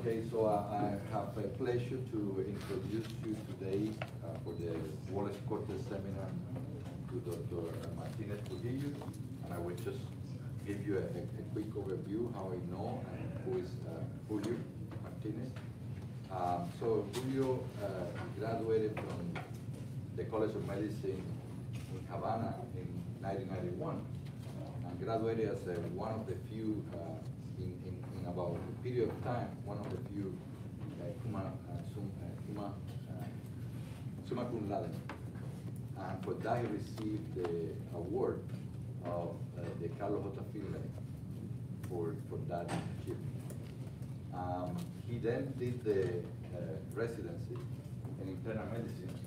Okay, so I, I have a pleasure to introduce you today uh, for the Wallace Cortez Seminar to Dr. Martinez Trujillo. And I will just give you a, a quick overview how I know and who is uh, Julio Martinez. Um, so Julio uh, graduated from the College of Medicine in Havana in 1991 and graduated as uh, one of the few uh, in, in, in about a period of time, one of the few uh, Kuma, uh, sum, uh, Kuma, uh, summa cum laude. And for that he received the award of uh, the Carlo J. Finlay for, for that achievement. Um, he then did the uh, residency in internal medicine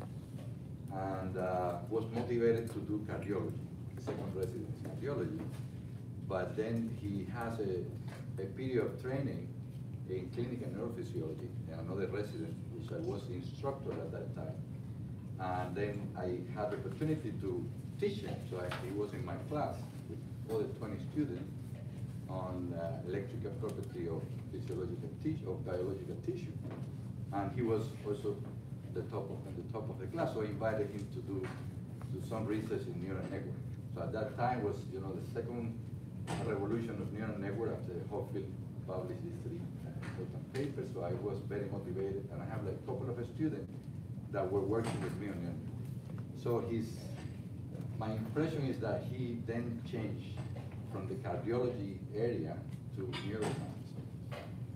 and uh, was motivated to do cardiology, second residency in cardiology. But then he has a, a period of training in clinical neurophysiology and another resident, which I was the instructor at that time. And then I had the opportunity to teach him, so I, he was in my class with other 20 students on uh, electrical property of physiological tissue, of biological tissue. And he was also the top of, the top of the class, so I invited him to do, do some research in neural network. So at that time was, you know, the second revolution of neural network after Hochfield published these three important papers, so I was very motivated, and I have like a couple of students that were working with me on neural network. So his, my impression is that he then changed from the cardiology area to neuroscience.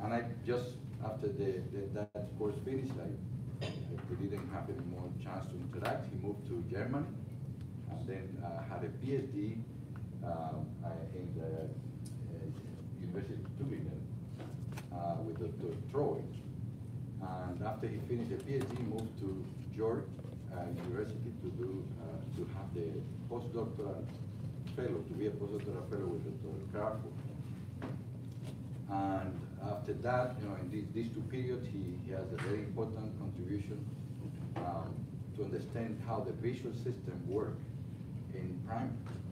And I just, after the, the, that course finished, I, we didn't have any more chance to interact. He moved to Germany and then uh, had a PhD in the University of Tübingen with Dr. Troy. And after he finished the PhD, he moved to York uh, University to do uh, to have the postdoctoral fellow, to be a postdoctoral fellow with Dr. Crawford. And after that, you know, in these, these two periods, he, he has a very important contribution um, to understand how the visual system works in primates.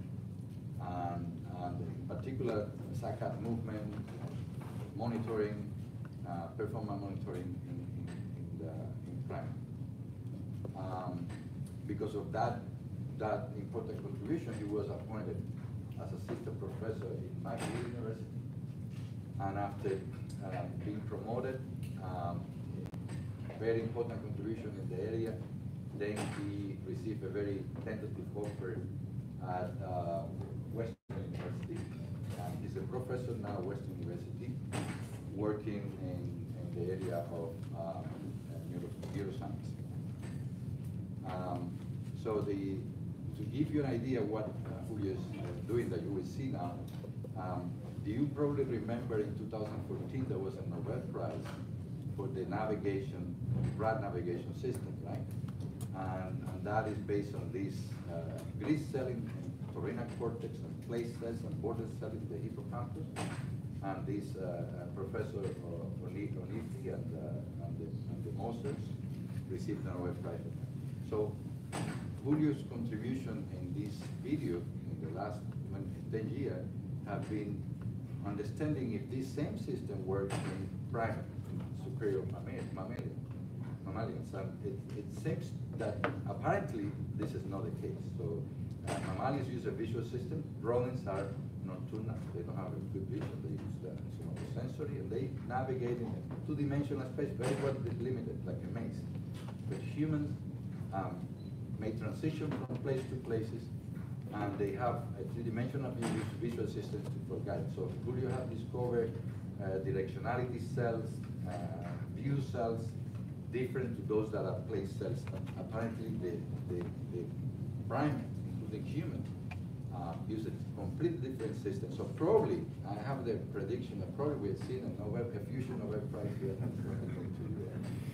And, and in particular, saccade movement, monitoring, uh, performance monitoring in, in, in, the, in primates. Um, because of that, that important contribution, he was appointed as assistant professor in McGill University. And after uh, being promoted, um, very important contribution in the area, then he received a very tentative offer at uh, Western University. And he's a professor now at Western University, working in, in the area of neuro, neuroscience. Um, so the, to give you an idea what uh, Julio is uh, doing that you will see now, um, do you probably remember in 2014 there was a Nobel Prize for the navigation, rat navigation system, right? And, and that is based on this uh, grid cell in cortex and place cells and border cells in the hippocampus. And this uh, uh, professor Onifi and, uh, and, the, and the Mosers received the Nobel Prize. So Julio's contribution in this video in the last 10 years have been understanding if this same system works in primate, superior mammalian, mammalians. And it, it seems that apparently this is not the case. So uh, mammalians use a visual system. Rodents are nocturnal. They don't have a good vision. They use the sensory and they navigate in a two-dimensional space, very well limited, like a maze. But humans um, may transition from place to places and they have a three-dimensional visual system for guide. So Julio have discovered uh, directionality cells, uh, view cells, different to those that are place cells. Apparently, the, the, the primate, including human, uh, use a completely different system. So probably, I have the prediction that probably we've seen a Nobel, a fusion Nobel Prize here.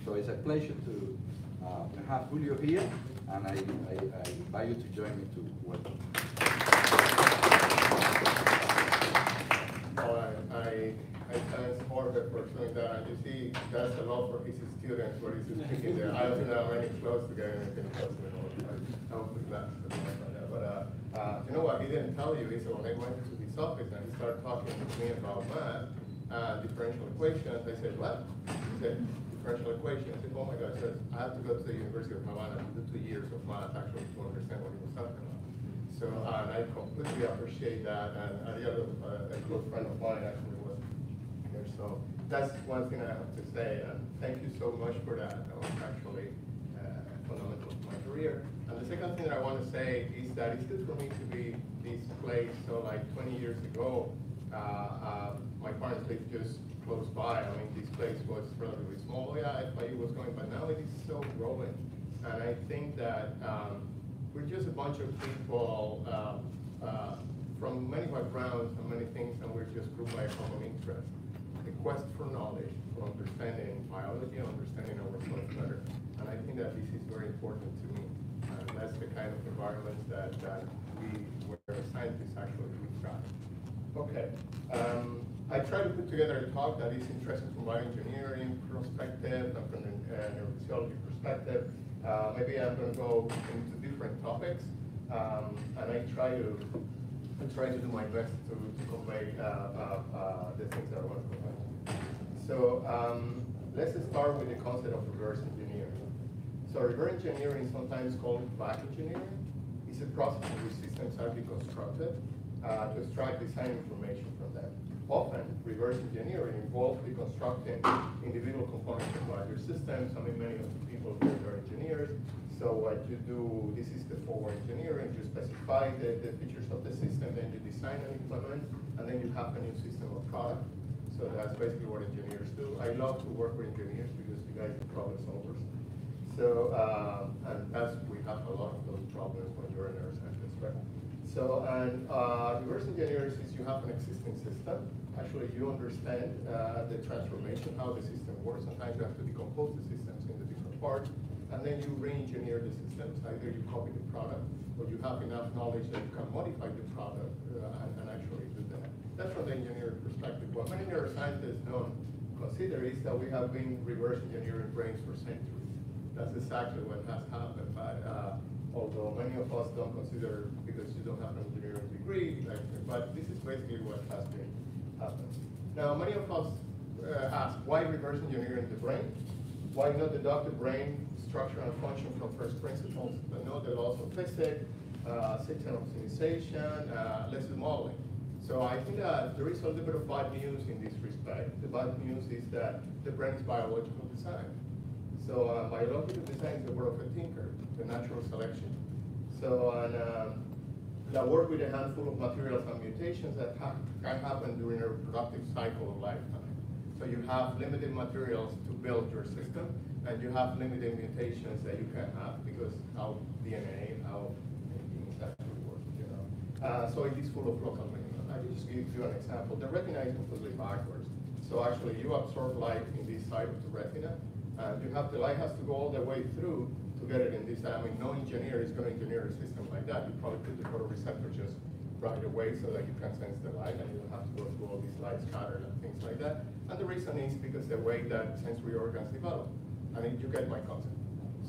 So it's a pleasure to uh, have Julio here. and I, I, I invite you to join me to welcome. Well, I, I, I thank Jorge that, you see, that's a lot for his students, where he's speaking there. I don't know how many close together, and close to it, I that's, uh, uh, you know what, he didn't tell you, he said, when I went to his office and he started talking to me about math, uh, differential equations, I said, what? He said, differential equations, I said, oh my gosh, I have to go to the University of Havana to do two years of math, actually, to understand what he was talking about. So, uh, and I completely appreciate that, and, uh, the other, uh, a good friend of mine actually was here, so that's one thing I have to say, and thank you so much for that, that was actually, uh, fundamental to my career. And the second thing that I wanna say is that it's good for me to be this place, so like twenty years ago, uh, uh, my parents lived just close by, I mean, this place was relatively small, yeah, FIU was going, but now it is so growing. And I think that, um, we're just a bunch of people um, uh, from many backgrounds and many things, and we're just grouped by a common interest. The quest for knowledge, for understanding biology, and understanding ourselves better. And I think that this is very important to me. That's the kind of environment that, that we, where scientists actually we thrive. Okay. Um, I try to put together a talk that is interesting from bioengineering perspective and from a uh, neurophysiology perspective. Uh, maybe I'm going to go into different topics, um, and I try to I try to do my best to, to convey uh, uh, uh the things that I want to convey. So um, let's start with the concept of reverse engineering. So reverse engineering, sometimes called back engineering, is a process in which systems are deconstructed uh, to extract design information from them. Often, reverse engineering involves deconstructing individual components of larger systems. I mean, many of the people here are engineers. So what you do, this is the forward engineering, you specify the, the features of the system, then you design and implement, and then you have a new system of product. So that's basically what engineers do. I love to work with engineers because you guys are problem solvers. So, um, and that's, we have a lot of those problems when you're a neuroscientist, right? So, and uh, reverse engineering is you have an existing system. Actually, you understand uh, the transformation, how the system works. Sometimes you have to decompose the systems into different parts, and then you re-engineer the systems. Either you copy the product, or you have enough knowledge that you can modify the product uh, and, and actually do that. That's from the engineering perspective. What many neuroscientists don't consider is that we have been reverse engineering brains for centuries that's exactly what has happened. But uh, although many of us don't consider because you don't have an engineering degree, like, but this is basically what has been happening. Now, many of us uh, ask why reverse engineering the brain? Why not deduct the brain structure and function from first principles, but know the laws of physics, uh, system optimization, uh, let's modeling. So I think that there is a little bit of bad news in this respect. The bad news is that the brain is biological design. So uh, biological design is the work of a tinker, the natural selection. So and, um, I work with a handful of materials and mutations that ha can happen during a reproductive cycle of lifetime. So you have limited materials to build your system, and you have limited mutations that you can have because how DNA, how things actually work, you know. Uh, so it is full of local minimum. I just give you an example. The retina is completely backwards. So actually you absorb light in this side of the retina, uh, you have the light has to go all the way through to get it in this. I mean, no engineer is going to engineer a system like that. You probably put the photoreceptor just right away so that you can sense the light and you don't have to go through all these light scatters and things like that. And the reason is because the way that sensory organs develop. I mean, you get my concept.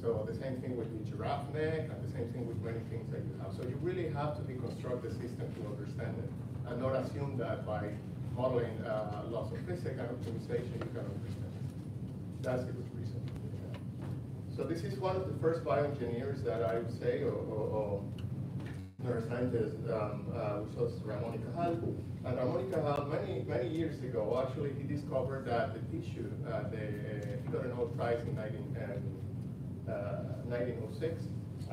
So the same thing with the giraffe neck and the same thing with many things that you have. So you really have to deconstruct the system to understand it and not assume that by modeling uh, laws of physics and optimization you can understand it. That's the so this is one of the first bioengineers that I would say, or, or, or neuroscientist, um, uh, which was Ramon y Cajal. And Ramon y Cajal, many, many years ago, actually, he discovered that the tissue, uh, the, uh, he got a Nobel Prize in 19, uh, 1906.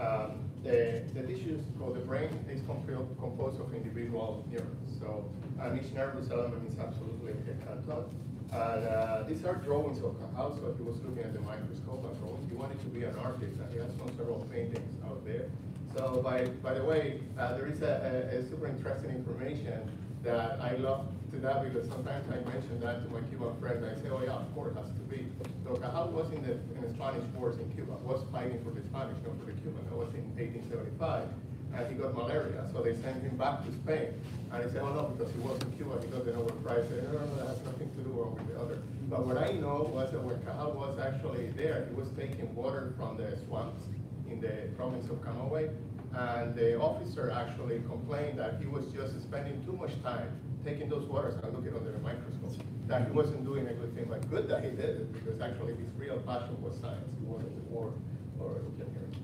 Um, the, the tissue called the brain is composed of individual neurons. So, and each nervous element is absolutely a canton. And uh, these are drawings of Cajal, so he was looking at the microscope and drawings. He wanted to be an artist, and he has some several paintings out there. So by, by the way, uh, there is a, a, a super interesting information that I love to that because sometimes I mention that to my Cuban friends. I say, oh yeah, of course, has to be. So Cajal was in the, in the Spanish wars in Cuba, was fighting for the Spanish, not for the Cuban. That was in 1875. And he got malaria, so they sent him back to Spain. And he said, oh no, because he was in Cuba, he got the Nobel Prize. Said, no, no, that has nothing to do with the other. But what I know was that when Cajal was actually there, he was taking water from the swamps in the province of Camagüey. And the officer actually complained that he was just spending too much time taking those waters and looking under the microscope. That he wasn't doing a good thing, but good that he did it because actually his real passion was science. He wasn't the war or engineering.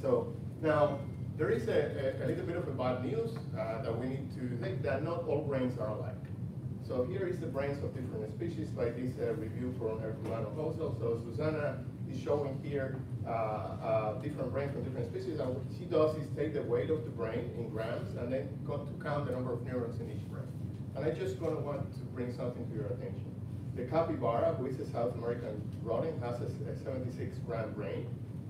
So now there is a, a, a little bit of a bad news uh, that we need to take that not all brains are alike. So here is the brains of different species by this uh, review from Herculano Hosel. So Susanna is showing here uh, uh, different brains from different species. And what she does is take the weight of the brain in grams and then to count the number of neurons in each brain. And I just gonna want to bring something to your attention. The capybara, who is a South American rodent, has a 76 gram brain.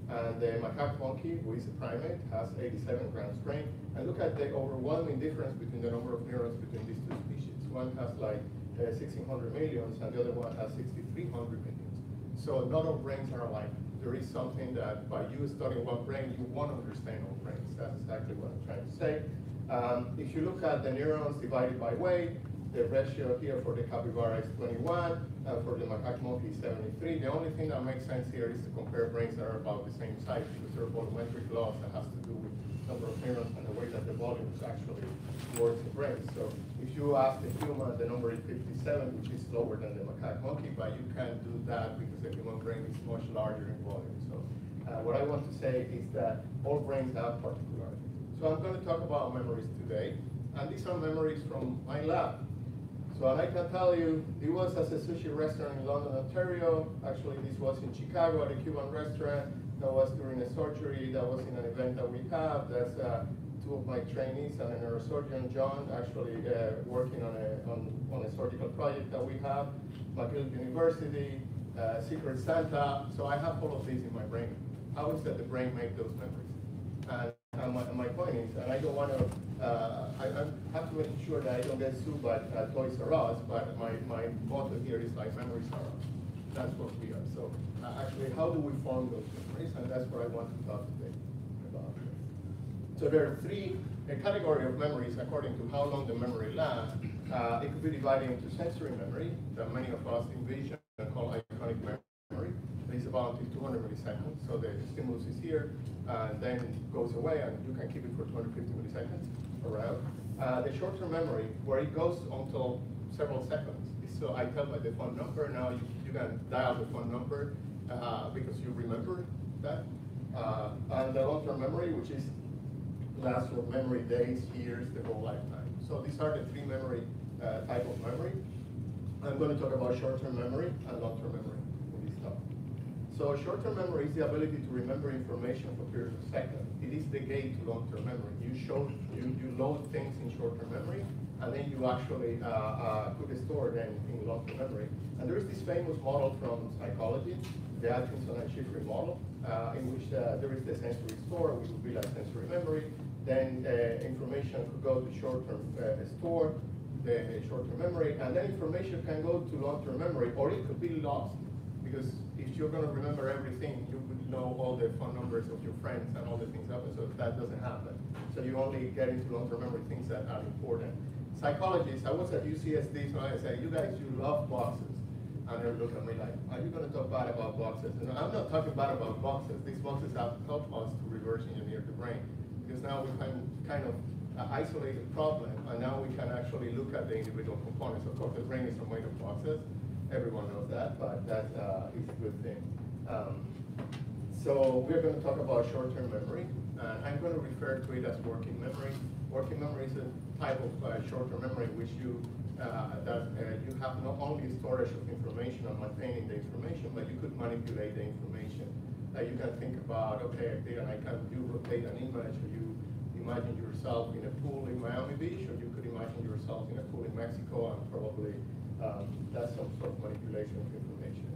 And the macaque monkey, who is a primate, has 87 grams brain. And look at the overwhelming difference between the number of neurons between these two species. One has like uh, 1600 millions and the other one has 6300 millions. So not all brains are alike. There is something that by you studying one brain, you won't understand all brains. That's exactly what I'm trying to say. Um, if you look at the neurons divided by weight, the ratio here for the capybara is 21, uh, for the macaque monkey is 73. The only thing that makes sense here is to compare brains that are about the same size because there are volumetric laws that has to do with number of neurons and the way that the volumes actually works in brain. So if you ask the human, the number is 57, which is lower than the macaque monkey, but you can't do that because the human brain is much larger in volume. So uh, what I want to say is that all brains have particularities. So I'm going to talk about memories today, and these are memories from my lab. So I can tell you, it was at a sushi restaurant in London, Ontario. Actually, this was in Chicago at a Cuban restaurant. That was during a surgery. That was in an event that we have. That's uh, two of my trainees and a neurosurgeon, John, actually uh, working on a, on, on a surgical project that we have. McGill University, uh, Secret Santa. So I have all of these in my brain. How is that the brain make those memories? And my, my point is, and I don't want to, uh, I, I have to make sure that I don't get sued by uh, Toys R Us, but my, my motto here is like memories are us. That's what we are. So uh, actually, how do we form those memories? And that's what I want to talk today about. So there are three a category of memories according to how long the memory lasts. Uh, it could be divided into sensory memory that many of us envision and call iconic memory. It's about 200 milliseconds, so the stimulus is here, and then it goes away, and you can keep it for 250 milliseconds around. Uh, the short-term memory, where it goes until several seconds. So I tell by the phone number, now you, you can dial the phone number uh, because you remember that. Uh, and the long-term memory, which is lasts for memory days, years, the whole lifetime. So these are the three memory uh, type of memory. I'm going to talk about short-term memory and long-term memory. So short-term memory is the ability to remember information for periods of seconds. It is the gate to long-term memory. You show, you, you load things in short-term memory, and then you actually uh, uh, a store then in long-term memory. And there is this famous model from psychology, the Atkinson and Shiffrin model, uh, in which uh, there is the sensory store, which would be like sensory memory. Then uh, information could go to short-term uh, store, the short-term memory, and then information can go to long-term memory, or it could be lost. Because you're going to remember everything, you would know all the phone numbers of your friends and all the things happen. So that doesn't happen. So you only get into long-term memory things that are important. Psychologists, I was at UCSD, so I said, you guys, you love boxes. And they look at me like, are you going to talk bad about boxes? And I'm not talking bad about boxes. These boxes have helped us to reverse engineer the brain. Because now we can kind of isolate the problem, and now we can actually look at the individual components. Of course, the brain is a made of boxes. Everyone knows that, but that uh, is a good thing. Um, so we're going to talk about short-term memory. Uh, I'm going to refer to it as working memory. Working memory is a type of uh, short-term memory which you uh, that uh, you have not only storage of information and maintaining the information, but you could manipulate the information. Uh, you can think about, okay, I can you rotate an image, or you imagine yourself in a pool in Miami Beach, or you could imagine yourself in a pool in Mexico, and probably um, that's some sort of manipulation of information.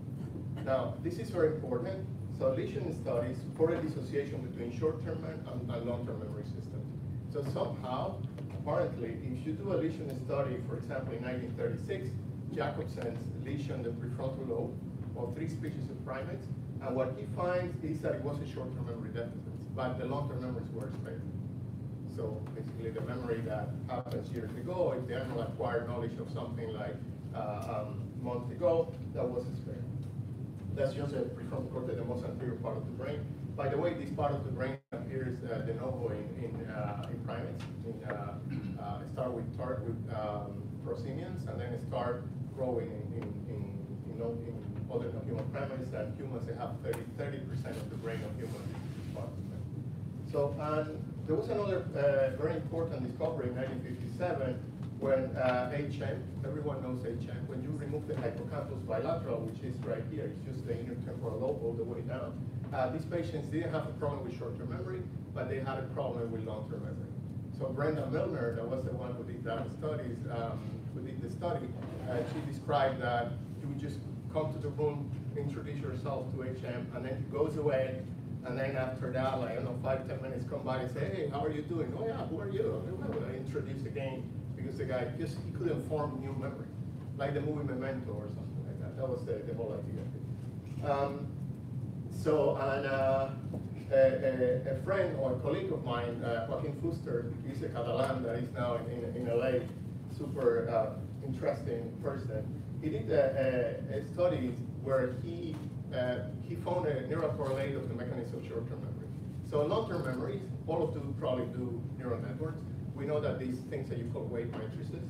Now, this is very important So lesion studies support a dissociation between short-term and, and- long-term memory systems. So somehow, apparently, if you do a lesion study, for example, in nineteen thirty-six, Jacobson's lesion the prefrontal lobe of three species of primates, and what he finds is that it was a short-term memory deficit, but the long-term memories were spared. So basically, the memory that happens years ago, if the animal acquired knowledge of something like uh, um, months ago, that was spared. That's just a prefrontal cortex, the most anterior part of the brain. By the way, this part of the brain appears uh, de novo in, in, uh, in primates. In, uh, uh, start with, start with um, prosimians and then start growing in, in, in, in, other non-human primates and humans, they have 30, 30% of the brain of humans. So, and there was another uh, very important discovery in 1957 when uh, HM, everyone knows HM, when you remove the hippocampus bilateral, which is right here, it's just the intertemporal lobe all the way down. Uh, these patients didn't have a problem with short-term memory, but they had a problem with long-term memory. So Brenda Milner, that was the one who did that studies, um, who did the study, uh, she described that you would just come to the room, introduce yourself to HM, and then he goes away, and then after that, like, I don't know, five, ten minutes come by and say, hey, how are you doing? Oh yeah, who are you? I introduce again, because the guy just, he couldn't form new memory, like the movie Memento or something like that. That was the, the whole idea. Um, so, and uh, a, a, a friend or a colleague of mine, uh, Joaquin Fuster, he's a Catalan that is now in, in, LA, super uh, interesting person. He did a, a, a study where he uh, he found a neural correlate of the mechanism of short-term memory. So long-term memories, all of you probably do neural networks. We know that these things that you call weight matrices,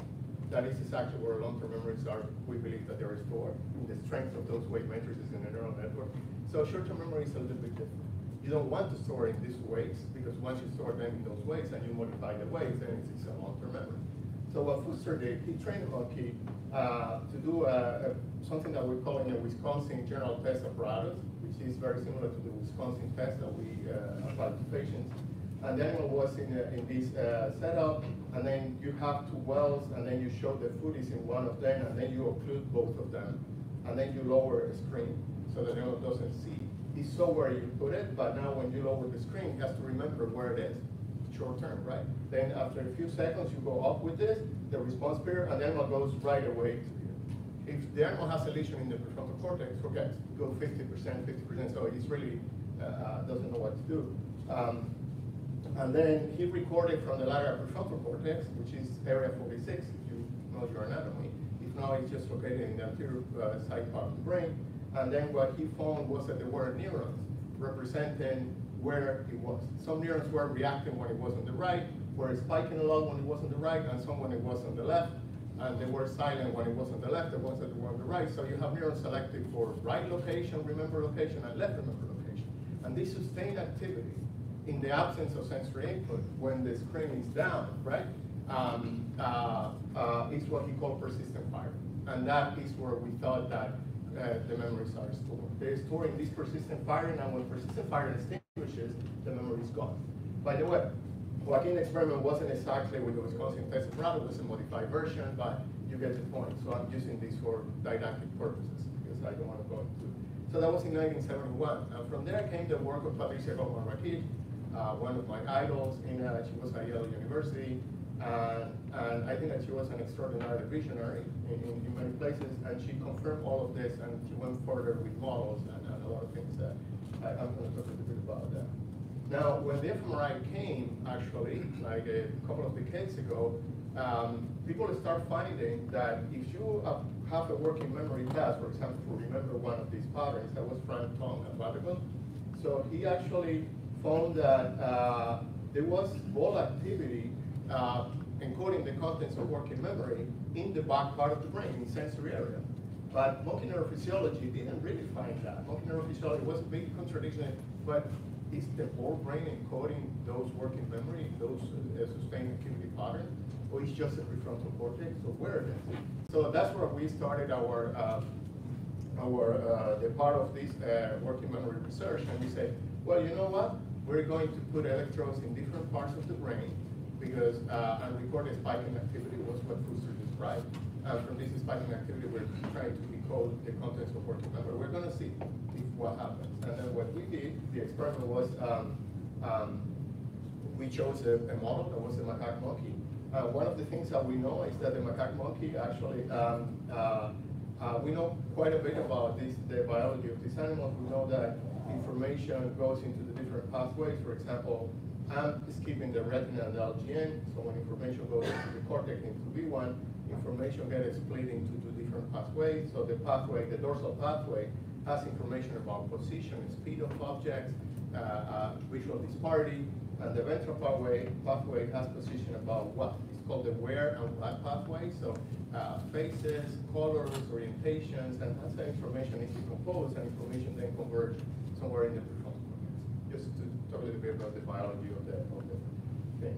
that is exactly where long-term memories are, we believe that they are stored, in the strength of those weight matrices in a neural network. So short-term memory is a little bit different. You don't want to store in these weights, because once you store them in those weights and you modify the weights, then it's a long-term memory. So what Fuster did, he trained a monkey uh, to do a, a, something that we're calling a Wisconsin general test apparatus, which is very similar to the Wisconsin test that we uh, apply to patients. And the animal was in, a, in this uh, setup, and then you have two wells, and then you show the food is in one of them, and then you occlude both of them, and then you lower a screen so the animal doesn't see. He saw where you put it, but now when you lower the screen, he has to remember where it is short term, right? Then after a few seconds, you go up with this, the response period, and the animal goes right away. If the animal has a lesion in the prefrontal cortex, forget, go 50%, 50%, so he's really uh, uh, doesn't know what to do. Um, and then he recorded from the lateral prefrontal cortex, which is area 46, if you know your anatomy. If not, it's just located in the anterior uh, side part of the brain. And then what he found was that there were neurons representing where it was. Some neurons were reacting when it was on the right, were spiking a lot when it was on the right, and some when it was on the left. And they were silent when it was on the left, the ones that were on the right. So you have neurons selected for right location, remember location, and left remember location. And this sustained activity in the absence of sensory input when the screen is down, right, um, uh, uh, is what he called persistent firing. And that is where we thought that uh, the memories are stored. They're stored in this persistent firing, and when persistent firing extinguishes, the memory is gone. By the way, Joaquin experiment wasn't exactly with the Wisconsin test apparatus, it was a modified version, but you get the point. So I'm using this for didactic purposes, because I don't want to go into. So that was in 1971. And from there came the work of Patricia Goldman Rakit, uh, one of my idols, in, uh, she was at Yale University, and, and I think that she was an extraordinary visionary in, in, in many places, and she confirmed all of this, and she went further with models and, and a lot of things that I, I'm going to talk a little bit about that. Now, when the fMRI came, actually, like a couple of decades ago, um, people start finding that if you uh, have a working memory task, for example, to remember one of these patterns, that was Frank Tong at Vanderbilt. So he actually found that uh, there was ball activity uh, encoding the contents of working memory in the back part of the brain, in sensory area. But monkey neurophysiology didn't really find that. Monkey neurophysiology was a big contradiction, but is the whole brain encoding those working memory, those uh, sustained activity patterns, or is just the prefrontal cortex, or where it is? So that's where we started our uh, our uh, the part of this uh, working memory research, and we say, well, you know what? We're going to put electrodes in different parts of the brain, because uh, unrecorded spiking activity was what Brewster described. And from this spiking activity, we're trying to decode the contents of working memory. We're gonna see if what happens. And then what we did, the experiment was, um, um, we chose a, a model that was a macaque monkey. Uh, one of the things that we know is that the macaque monkey actually, um, uh, uh, we know quite a bit about this, the biology of these animals. We know that information goes into the different pathways. For example, I'm skipping the retina and the LGN, so when information goes into the cortex into V1, information gets split into two different pathways. So the pathway, the dorsal pathway, has information about position and speed of objects, uh, uh, visual disparity, and the ventral pathway, pathway has position about what is called the where and what pathway. So uh, faces, colors, orientations, and that's how information is decomposed and information then converged somewhere in the prefrontal cortex. Just to talk a little bit about the biology of the, of the thing.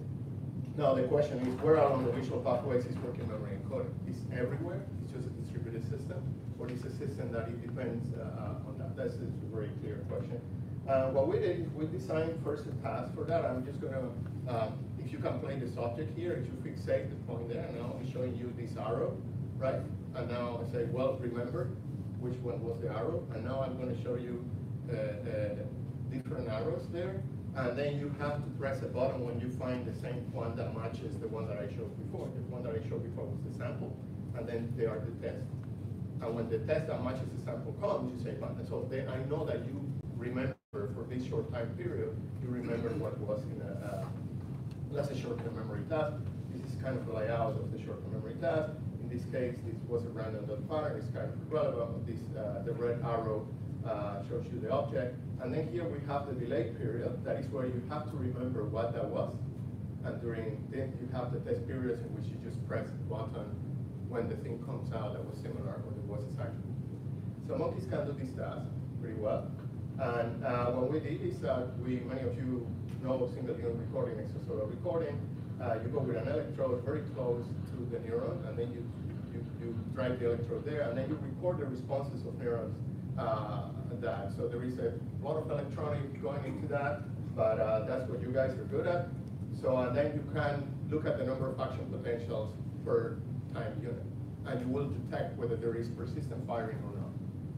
Now the question is, where along the visual pathways is working memory encoded? Is everywhere? It's just a distributed system, or is a system that it depends uh, on that? That's a very clear question. Uh, what we did is we designed first a path for that. I'm just gonna, um, if you can play the subject here, if you fixate the point there, now I'm showing you this arrow, right? And now I say, well, remember which one was the arrow, and now I'm gonna show you uh, uh, different arrows there, and then you have to press a button when you find the same one that matches the one that I showed before. The one that I showed before was the sample, and then they are the test. And when the test that matches the sample comes, you say, so then I know that you remember for this short time period, you remember what was in a, uh, that's a short-term memory task. This is kind of the layout of the short-term memory task. In this case, this was a random dot pattern. It's kind of irrelevant. This, uh, the red arrow shows you the object. And then here we have the delay period. That is where you have to remember what that was. And during then you have the test periods in which you just press the button when the thing comes out that was similar or that was exactly. So monkeys can do this task pretty well. And uh, what we did is that we, many of you know single unit recording, extracellular recording. Uh, you go with an electrode very close to the neuron, and then you, you, you drive the electrode there, and then you record the responses of neurons uh, that. So there is a lot of electronics going into that, but uh, that's what you guys are good at. So and then you can look at the number of action potentials per time unit, and you will detect whether there is persistent firing or not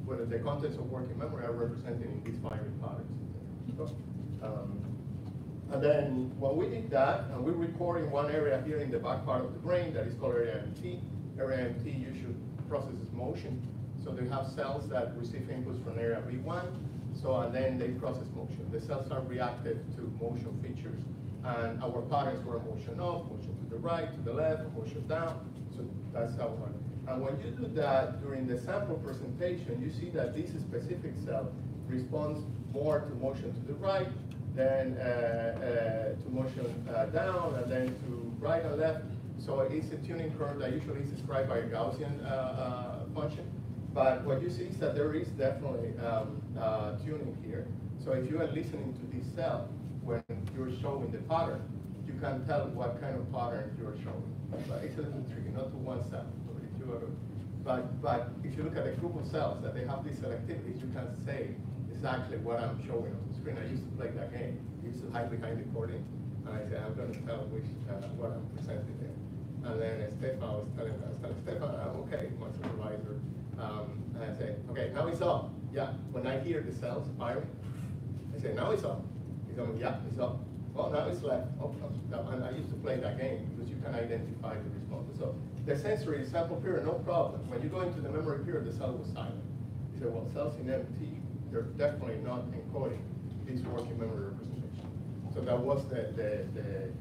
whether the contents of working memory are represented in these firing patterns. Um, and then when we did that, and we record in one area here in the back part of the brain that is called area MT. Area MT usually processes motion. So they have cells that receive inputs from area B1. So and then they process motion. The cells are reactive to motion features. And our patterns were motion up, motion to the right, to the left, motion down. So that's how one. And when you do that during the sample presentation, you see that this specific cell responds more to motion to the right, then uh, uh, to motion uh, down, and then to right and left. So it's a tuning curve that usually is described by a Gaussian uh, uh, function. But what you see is that there is definitely um, uh, tuning here. So if you are listening to this cell when you're showing the pattern, you can tell what kind of pattern you're showing. But it's a little tricky, not to one cell. But, but if you look at a group of cells that they have these selectivities, you can say exactly what I'm showing on the screen. I used to play that game. I used to hide behind the coding, and I said, I'm going to tell which, uh, what I'm presenting there. And then Stefan was telling, I telling Stefan, I'm okay, my supervisor. Um, and I say, okay, now it's up. Yeah, when I hear the cells firing, I say, now it's up. He's going, yeah, it's up. Well, now it's left. Oh, no. And I used to play that game because you can identify the responses. So the sensory sample period, no problem. When you go into the memory period, the cell was silent. You say, well, cells in MT, they're definitely not encoding this working memory representation. So that was the, the, the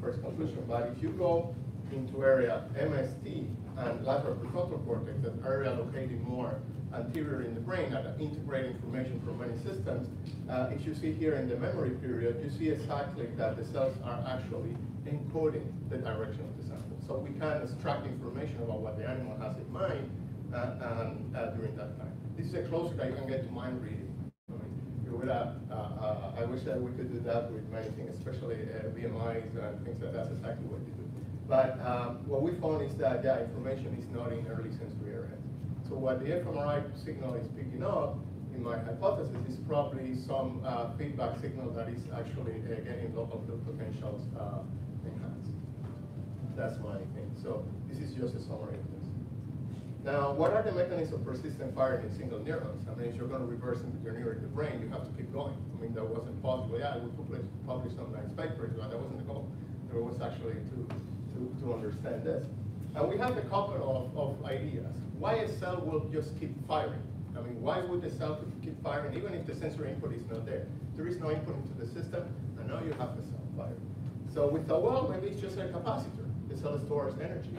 first conclusion. But if you go into area MST and lateral prefrontal cortex, that area located more anterior in the brain that integrate information from many systems, uh, if you see here in the memory period, you see exactly that the cells are actually encoding the direction of the sample. So we can extract information about what the animal has in mind uh, and, uh, during that time. This is closer that you can get to mind reading. Uh, uh, I wish that we could do that with many things, especially BMIs and things like that. That's exactly what you do. But um, what we found is that, yeah, information is not in early sensory areas. So what the fMRI signal is picking up, in my hypothesis, is probably some uh, feedback signal that is actually uh, getting local field potentials uh, enhanced. that's my thing. So this is just a summary of this. Now, what are the mechanisms of persistent firing in single neurons? I mean, if you're going to reverse engineer the brain, you have to keep going. I mean, that wasn't possible. Yeah, we published, published some nice papers, but that wasn't the goal. There was actually to, to, to understand this. And we have a couple of, of ideas. Why a cell will just keep firing? I mean, why would the cell keep firing even if the sensory input is not there? There is no input into the system, and now you have the cell firing. So we thought, well, maybe it's just a capacitor. The cell stores energy.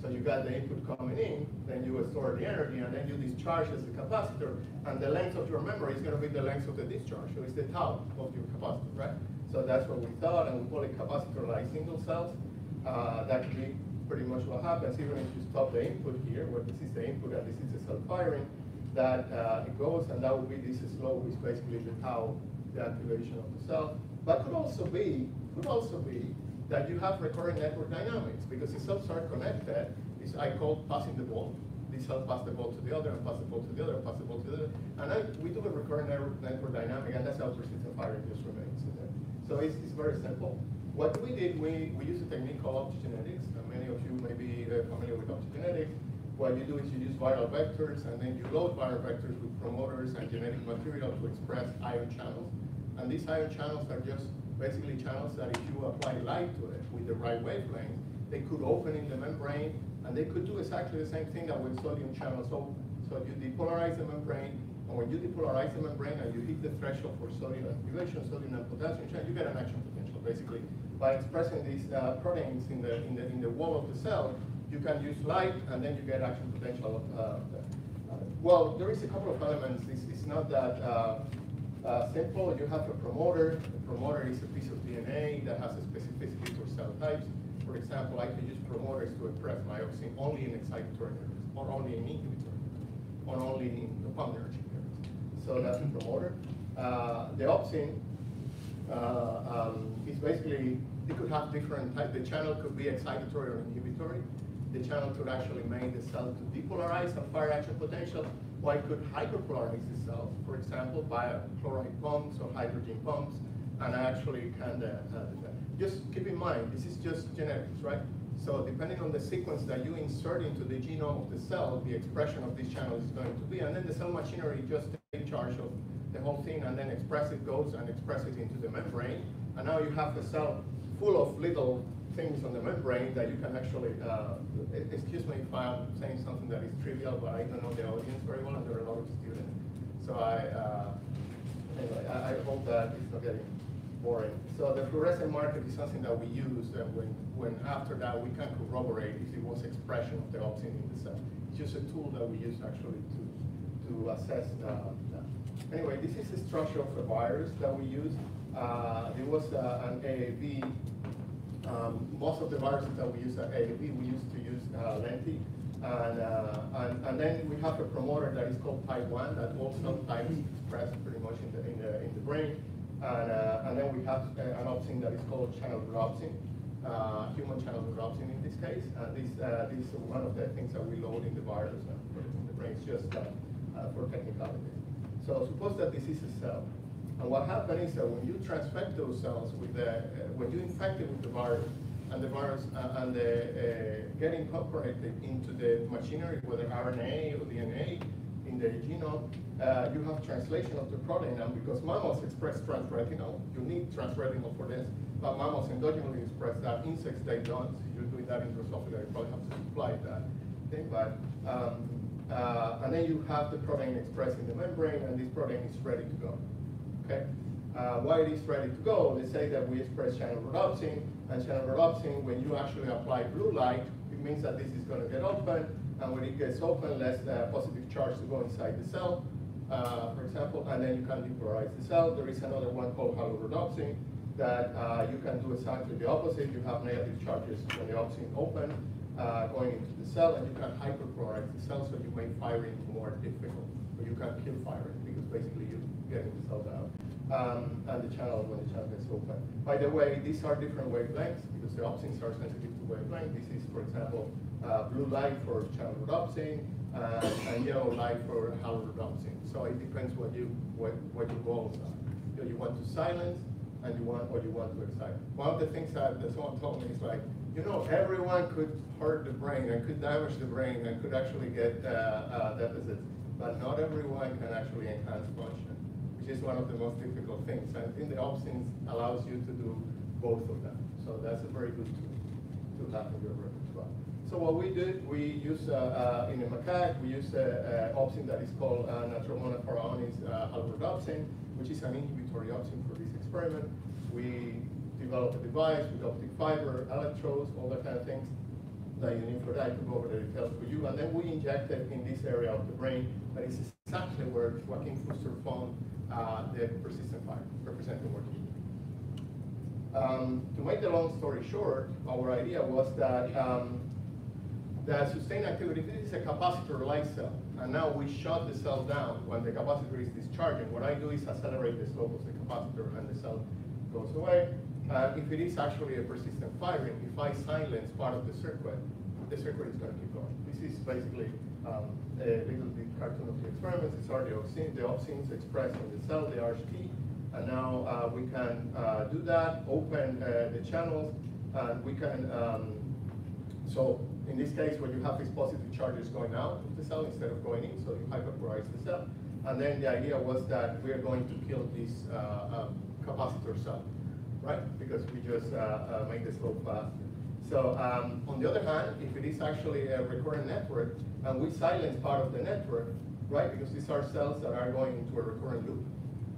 So you got the input coming in, then you store the energy, and then you discharge as the capacitor, and the length of your memory is going to be the length of the discharge. So it's the tau of your capacitor, right? So that's what we thought, and we call it capacitor-like single cells. Uh, that could be pretty much what happens, even if you stop the input here, where this is the input and this is the cell firing, that uh, it goes, and that would be this slow, is basically the tau, the activation of the cell. But could also be, could also be that you have recurrent network dynamics because the cells are connected. It's, I call passing the ball. This cell pass the ball to the other, and pass the ball to the other, and pass the ball to the other. And I, we do a recurrent network, network dynamic, and that's how persistent firing just remains in there. So it's, it's very simple. What we did, we, we used a technique called optogenetics. Many of you may be familiar with optogenetics. What you do is you use viral vectors, and then you load viral vectors with promoters and genetic material to express ion channels. And these ion channels are just basically channels that if you apply light to it with the right wavelength, they could open in the membrane, and they could do exactly the same thing that with sodium channels open. So you depolarize the membrane, and when you depolarize the membrane and you hit the threshold for sodium activation, sodium and potassium channel, you get an action potential. Basically, by expressing these uh, proteins in the in the in the wall of the cell, you can use light, and then you get action potential. Uh, uh, well, there is a couple of elements. It's, it's not that uh, uh, simple. You have a promoter. The promoter is a piece of DNA that has a specificity for cell types. For example, I can use promoters to express myopsin only in excitatory nerves, or only in inhibitory, or only in the dopaminergic nerves. So that's a promoter. Uh, the opsin um, is basically, it could have different types. The channel could be excitatory or inhibitory. The channel could actually make the cell to depolarize and fire action potential, or it could hyperpolarize the cell, for example, via chloride pumps or hydrogen pumps, and actually can, uh, uh, just keep in mind, this is just genetics, right? So depending on the sequence that you insert into the genome of the cell, the expression of this channel is going to be, and then the cell machinery just takes charge of the whole thing and then express it, goes and express it into the membrane. And now you have the cell full of little things on the membrane that you can actually, uh, excuse me if I'm saying something that is trivial, but I don't know the audience very well and there are a lot of students. So I, uh, anyway, I, I hope that it's not getting boring. So the fluorescent marker is something that we use uh, when, when after that we can corroborate if it was expression of the opsin in the cell. It's just a tool that we use actually to, to assess uh. Anyway, this is the structure of the virus that we use. Uh, it was uh, an AAV. Um, most of the viruses that we use are AAV. We used to use uh, lenti. And, uh, and, and then we have a promoter that is called type 1 that also types express pretty much in the, in the, in the brain. And, uh, and then we have uh, an opsin that is called channel rhodopsin, human channel rhodopsin in this case. And this, this is one of the things that we load in the virus in the brain. It's just for technicalities. So suppose that this is a cell. And what happens is that when you transfect those cells with the, uh, when you infect it with the virus, and the virus uh, and the, uh, get incorporated into the machinery, whether RNA or DNA, in the genome, uh, you have translation of the protein, and because mammals express transretinal, you need transretinal for this, but mammals endogenously express that, insects they don't, you're doing that in Drosophila, you probably have to supply that thing, but, um, uh, and then you have the protein expressed in the membrane, and this protein is ready to go, okay? Uh, why it is ready to go, let's say that we express channel rhodopsin, and channel rhodopsin, when you actually apply blue light, it means that this is gonna get open, and when it gets open, less uh, positive charge to go inside the cell, uh, for example, and then you can depolarize the cell. There is another one called halorhodopsin that uh, you can do exactly the opposite. You have negative charges when the opsin open, uh, going into the cell, and you can hyperpolarize the cell, so you make firing more difficult, or you can kill firing, because basically you're getting the cells out Um, and the channel when the channel gets open. By the way, these are different wavelengths, because the opsins are sensitive to wavelength. This is, for example, uh, blue light for channel rhodopsin, uh, and yellow light for halorhodopsin. So it depends what you what, what your goals are. You, know, you want to silence, and you want or you want to excite. One of the things that someone told me is like, you know, everyone could hurt the brain and could damage the brain and could actually get uh, uh, deficits, but not everyone can actually enhance function, which is one of the most difficult things. And I think the Opsins allows you to do both of them. So that's a very good tool to have in your repertoire. So what we did, we use, uh, uh, in a macaque, we use a, a opsin that is called uh, Natromona pharaonis uh, albrodopsin, which is an inhibitory opsin for this experiment. We developed a device with optic fiber, electrodes, all that kind of things that you need for that. I go over the details for you. And then we injected in this area of the brain, but it's exactly where Joaquin Fuster found uh, the persistent fiber, representing working. Um, to make the long story short, our idea was that um, sustained activity, this is a capacitor light cell, and now we shut the cell down when the capacitor is discharging. What I do is accelerate the slope of the capacitor and the cell goes away. Uh, if it is actually a persistent firing, if I silence part of the circuit, the circuit is going to keep going. This is basically um, a little bit cartoon of the experiments. These are the opsins, expressed in the cell, the ArchT. And now uh, we can uh, do that, open uh, the channels, and we can, um, so in this case, what you have is positive charges going out of the cell instead of going in, so you hyperpolarize the cell. And then the idea was that we are going to kill this uh, um, capacitor cell, right? Because we just uh, uh, make the slope faster. So um, on the other hand, if it is actually a recurrent network, and we silence part of the network, right? Because these are cells that are going into a recurrent loop.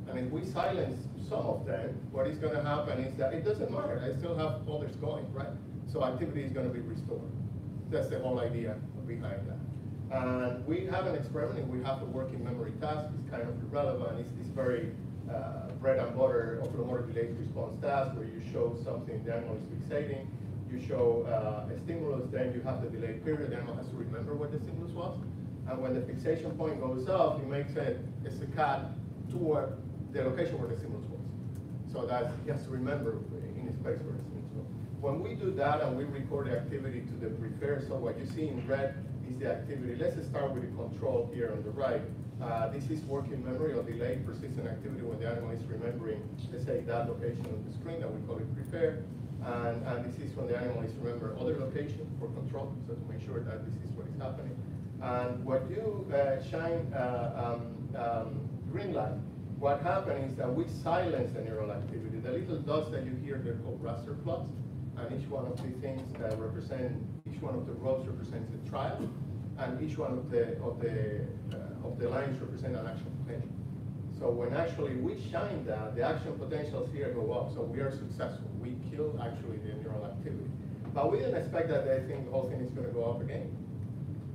And if we silence some of them, what is going to happen is that it doesn't matter. I still have others going, right? So activity is going to be restored. That's the whole idea behind that. And we have an experiment, we have a working memory task. It's kind of irrelevant. It's this very uh, bread and butter oculomotor delayed response task where you show something the animal is fixating. You show uh, a stimulus, then you have the delay period. The animal has to remember what the stimulus was. And when the fixation point goes up, you make a, a saccade toward the location where the stimulus was. So that he has to remember in his place where the stimulus was. When we do that and we record the activity to the prefer, so what you see in red is the activity. Let's start with the control here on the right. Uh, this is working memory or delayed persistent activity when the animal is remembering, let's say, that location on the screen that we call it prepare. And, and this is when the animal is remember other location for control, so to make sure that this is what is happening. And what you uh, shine uh, um, um, green light, what happens is that we silence the neural activity. The little dots that you hear, they're called raster plots, and each one of these things uh, represent, each one of the rows represents a trial, and each one of the of the uh, of the lines represent an action potential. So when actually we shine that, the action potentials here go up, so we are successful. We kill actually the neural activity. But we didn't expect that they think the whole thing is going to go up again.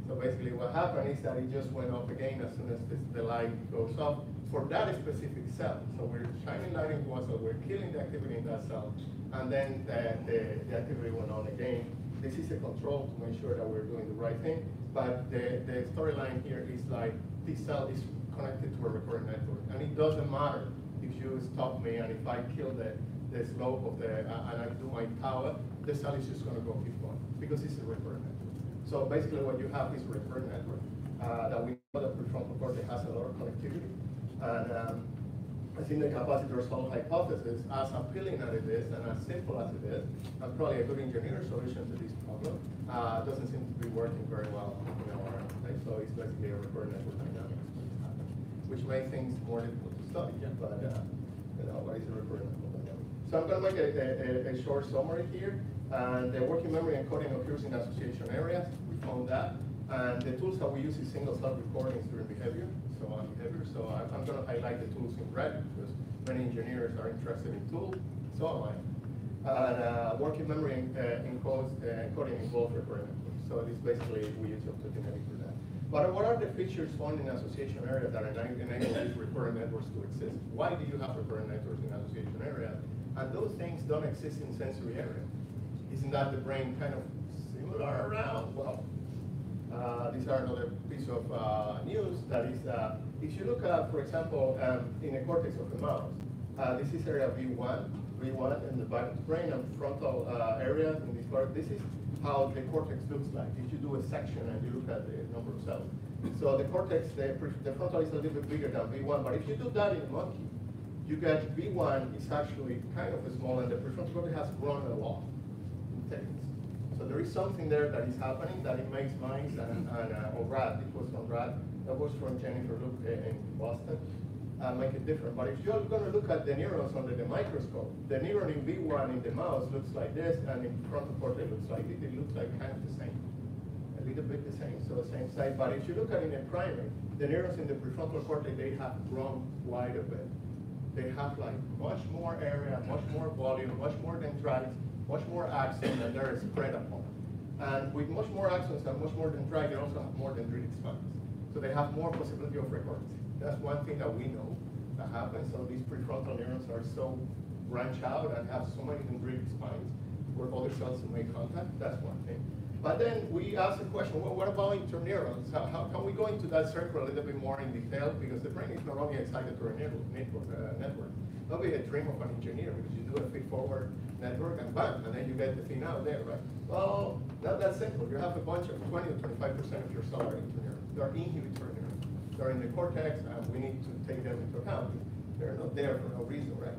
So basically what happened is that it just went up again as soon as this, the light goes up for that specific cell. So we're shining light into one cell, we're killing the activity in that cell, and then the, the, the activity went on again. This is a control to make sure that we're doing the right thing, but the, the storyline here is like this cell is connected to a recurrent network, and it doesn't matter if you stop me and if I kill the, the slope of the, uh, and I do my power, the cell is just gonna go keep going, because it's a recurrent network. So basically what you have is a recurrent network, uh, that we know that prefrontal cortex has a lot of connectivity. And um, I think the capacitor solve hypothesis, as appealing as it is and as simple as it is, and probably a good engineer solution to this problem, uh, doesn't seem to be working very well in our right? So it's basically a recurrent network dynamics, which makes things more difficult to study. But uh, you know, what is a recurrent network? So I'm going to make a, a, a short summary here. And the working memory encoding occurs in association areas. We found that. And the tools that we use is single cell recordings during behavior. So on behavior. So I'm, I'm going to highlight the tools in red because many engineers are interested in tools. So am I. And uh, working memory uh, encodes uh, encoding involves recurrent networks. So it's basically we use optogenetic for that. But what are the features found in association area that enable these recurrent networks to exist? Why do you have recurrent networks in association area? And those things don't exist in sensory area. Isn't that the brain kind of similar around? Well, uh, these are another piece of uh, news that is, uh, if you look at, for example, um, in the cortex of the mouse, uh, this is area V1, V1 in the back of the brain and frontal uh, area in this part. This is how the cortex looks like. If you do a section and you look at the number of cells. So the cortex, the, the frontal is a little bit bigger than V1, but if you do that in a monkey, you get V1 is actually kind of small and the prefrontal cortex has grown a lot. There is something there that is happening that it makes mice and, and uh, it was from rat, that was from Jennifer Luebke in Boston, uh, make it different. But if you're gonna look at the neurons under the microscope, the neuron in V1 in the mouse looks like this, and in frontal cortex looks like it, it looks like kind of the same. A little bit the same, so the same size. But if you look at it in a primate, the neurons in the prefrontal cortex, they have grown quite a bit. They have like much more area, much more volume, much more dendrites, much more axons, and they're spread upon. And with much more axons and much more dendrites, they also have more dendritic spines. So they have more possibility of recurrence. That's one thing that we know that happens. So these prefrontal neurons are so branched out and have so many dendritic spines where other cells make contact. That's one thing. But then we ask the question, well, what about interneurons? How, how can we go into that circle a little bit more in detail? Because the brain is not only excited through a network, network, uh, network. That'll be a dream of an engineer because you do a feed-forward network and bam, and then you get the thing out there, right? Well, not that simple. You have a bunch of 20 or 25% of your cells are interneurons. They're inhibitory neurons. They're in the cortex, and we need to take them into account. They're not there for no reason, right?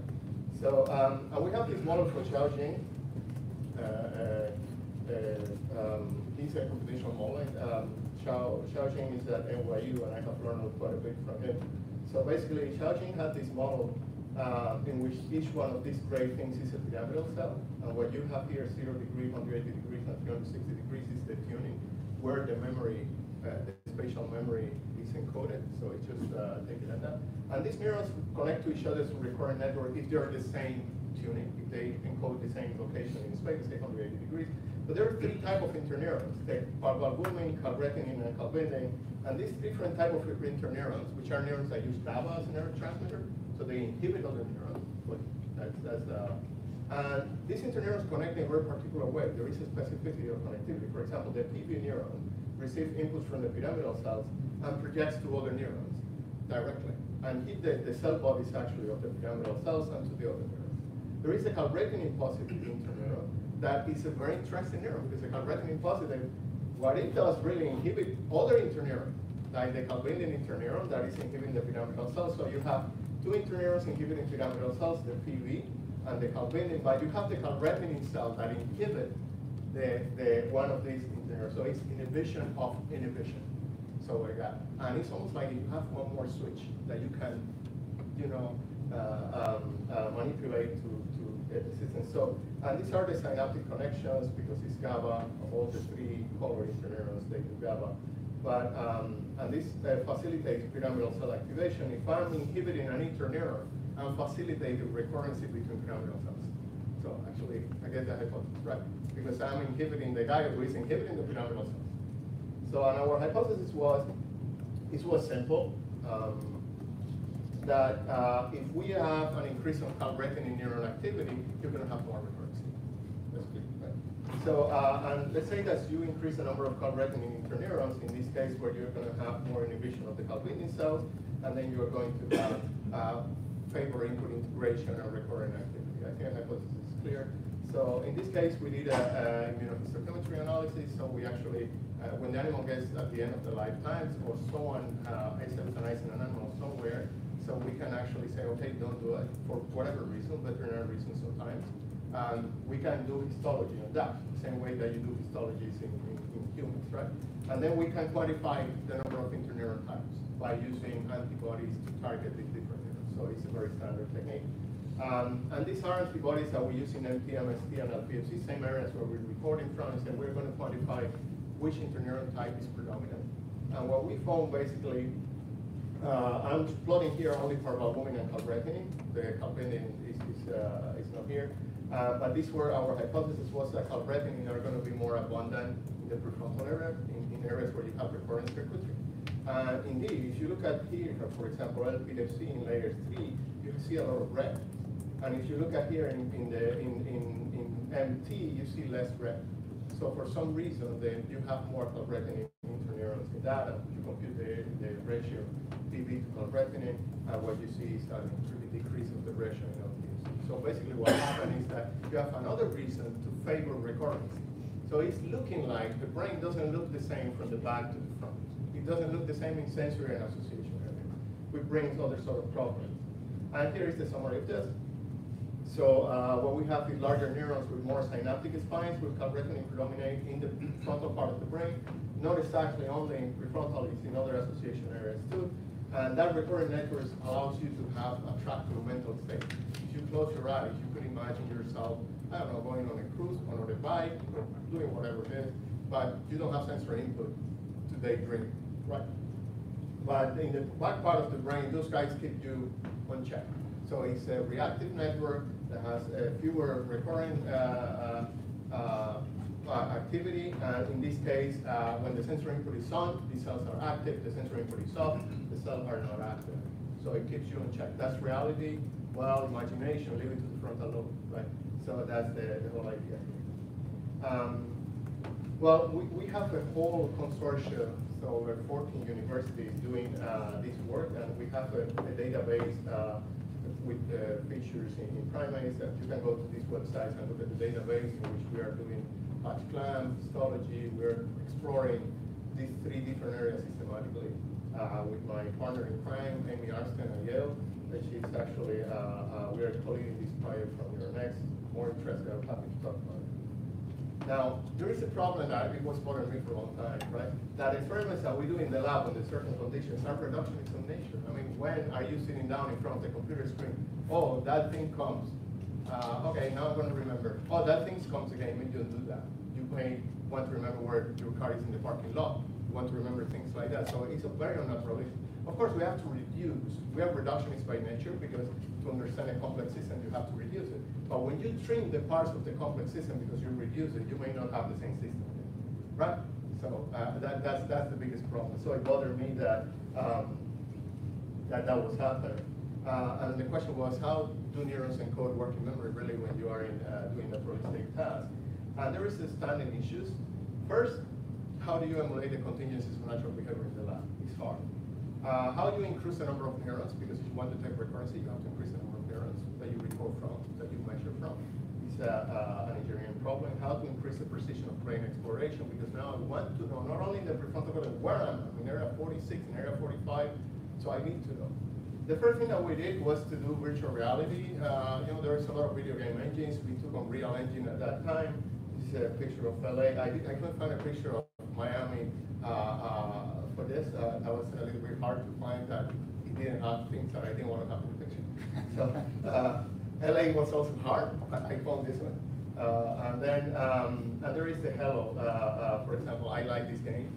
So, um, and we have this model for Xiaojing. Uh, uh, uh, um, he's a computational model. Um, Xiao, Xiaojing is at NYU, and I have learned quite a bit from him. So basically, Xiaojing had this model uh, in which each one of these gray things is a pyramidal cell. And what you have here, 0 degree, 180 degrees, and 360 degrees is the tuning where the memory, uh, the spatial memory is encoded. So it's just uh, take it at that. And these neurons connect to each other through recurrent network if they're the same tuning, if they encode the same location in space, say 180 degrees. But there are three types of interneurons, the parvalbumin, calretinin, and calbindin. And these different type of interneurons, which are neurons that use GABA as a neurotransmitter, so they inhibit other neurons. But that's, that's uh, and these interneurons connect in a very particular way. There is a specificity of connectivity. For example, the PV neuron receives inputs from the pyramidal cells and projects to other neurons directly and hit the, the cell bodies actually of the pyramidal cells and to the other neurons. There is a calretinin positive interneuron that is a very interesting neuron because the calretinin positive, what it does really inhibit other interneurons, like the calbindin interneuron that is inhibiting the pyramidal cells. So you have two interneurons inhibiting pyramidal cells, the PV and the calbindin, but you have the calretinin cell that inhibit the, the one of these interneurons. So it's inhibition of inhibition. So like that. And it's almost like you have one more switch that you can, you know, uh, um, uh, manipulate to, to get the system. So, and these are the synaptic connections because it's GABA, of all the three color interneurons, they do GABA. But, um, and this uh, facilitates pyramidal cell activation. If I'm inhibiting an interneuron, I'm facilitating recurrency between pyramidal cells. So actually, I get the hypothesis right, because I'm inhibiting the guy who is inhibiting the pyramidal cells. So and our hypothesis was, it was simple, um, that uh, if we have an increase of calretinin neuron activity, you're going to have more recurrency. So, uh, and let's say that you increase the number of calretinin interneurons, in this case where you're going to have more inhibition of the calbindin cells, and then you're going to have uh, favor input integration and recurrent activity. I think the hypothesis is clear. So in this case, we did a, a immunohistochemistry analysis. So we actually, uh, when the animal gets at the end of the lifetimes or someone uh, euthanizing an animal somewhere, so we can actually say, okay, don't do it for whatever reason, veterinary reasons sometimes. And we can do histology on that, the same way that you do histologies in, in, in humans, right? And then we can quantify the number of interneuron types by using antibodies to target these different neurons. So it's a very standard technique. Um, and these are antibodies that we use in MST, and LPFC, same areas where we're recording from, and we're going to quantify which interneuron type is predominant. And what we found basically, uh, I'm plotting here only parvalbumin and calretinin. The calbindin is, is, uh, is not here. Uh, but these were our hypothesis was that calretinin are going to be more abundant in the prefrontal area, in, in areas where you have recurrent circuitry. And indeed, if you look at here, for example, LPFC in layer three, you see a lot of red. And if you look at here in, in the in, in, in MT, you see less red. So for some reason, then you have more calretinin interneurons in that, and you compute the, the ratio PV to and what you see is a decrease of the ratio LPFC. So basically what happened is that you have another reason to favor recurrency. So it's looking like the brain doesn't look the same from the back to the front. It doesn't look the same in sensory and association area, which brings other sort of problems. And here is the summary of this. So uh, what we have is larger neurons with more synaptic spines, which can retinally predominate in the frontal part of the brain, not exactly only in prefrontal, it's in other association areas too. And that recurrent network allows you to have a a mental state. Close your eyes, you could imagine yourself, I don't know, going on a cruise, on a bike, or doing whatever it is, but you don't have sensory input to daydream, right? But in the back part of the brain, those guys keep you on check. So it's a reactive network that has uh, fewer recurring uh, uh, uh, activity. And in this case, uh, when the sensory input is on, these cells are active. The sensory input is off, the cells are not active. So it keeps you on check. That's reality. Well, imagination, leave it to the frontal lobe, right? So that's the, the whole idea. Um, well, we, we have a whole consortium, so over 14 universities doing uh, this work, and we have a, a database uh, with uh, features in, in primates that you can go to these websites and look at the database in which we are doing patch clamp, histology, we're exploring these three different areas systematically uh, with my partner in crime, Amy Arnsten at Yale, and she's actually, uh, uh, we are colleaguing this project from your next more interested, I'm happy to talk about. Now, there is a problem that it was bothering me for a long time, right? That experiments that we do in the lab under certain conditions are reductionist in nature. I mean, when are you sitting down in front of the computer screen? Oh, that thing comes. Uh, okay, now I'm going to remember. Oh, that thing comes again. Maybe you'll do that. You may want to remember where your car is in the parking lot. You want to remember things like that. So it's a very unnaturalistic. Of course, we have to reduce. We have reductionists by nature because to understand a complex system, you have to reduce it. But when you trim the parts of the complex system because you reduce it, you may not have the same system, right? So uh, that, that's, that's the biggest problem. So it bothered me that um, that, that was happening. Uh, and the question was, how do neurons encode working memory really when you are in, uh, doing a probabilistic task? And there is a standing issues. First, how do you emulate the contingencies of natural behavior in the lab? It's hard. Uh, how do you increase the number of neurons? Because if you want to take recurrency, you have to increase the number of neurons that you record from, that you measure from. It's uh, an engineering problem. How to increase the precision of brain exploration? Because now I want to know not only the prefrontal cortex where I'm in area 46, in area 45, so I need to know. The first thing that we did was to do virtual reality. Uh, you know, there's a lot of video game engines. We took Unreal Engine at that time. This is a picture of LA. I, did, I couldn't find a picture of Miami uh, uh, this. Uh, that was a little bit hard to find that it didn't have things that I didn't want to have in the picture. So uh, LA was also hard. I found this one. Uh, and then um, and there is the Halo. Uh, for example, I like this game.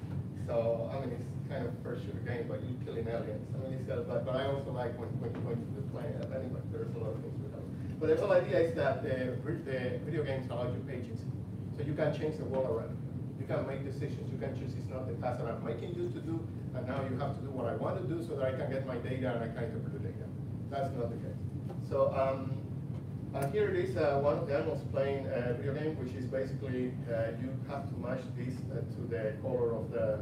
So I mean, it's kind of first shooter game, but you're killing aliens. I mean, it's got, but, but I also like when, when you're the plane. Anyway, there's a lot of things with that. But the whole idea is that the, the video games allow you agency. So you can change the world around you. Can make decisions. You can choose it's not the task that I'm making you to do, and now you have to do what I want to do so that I can get my data and I can interpret the data. That's not the case. So um, and here it is, uh, one of the animals playing a video game, which is basically uh, you have to match this uh, to the color of the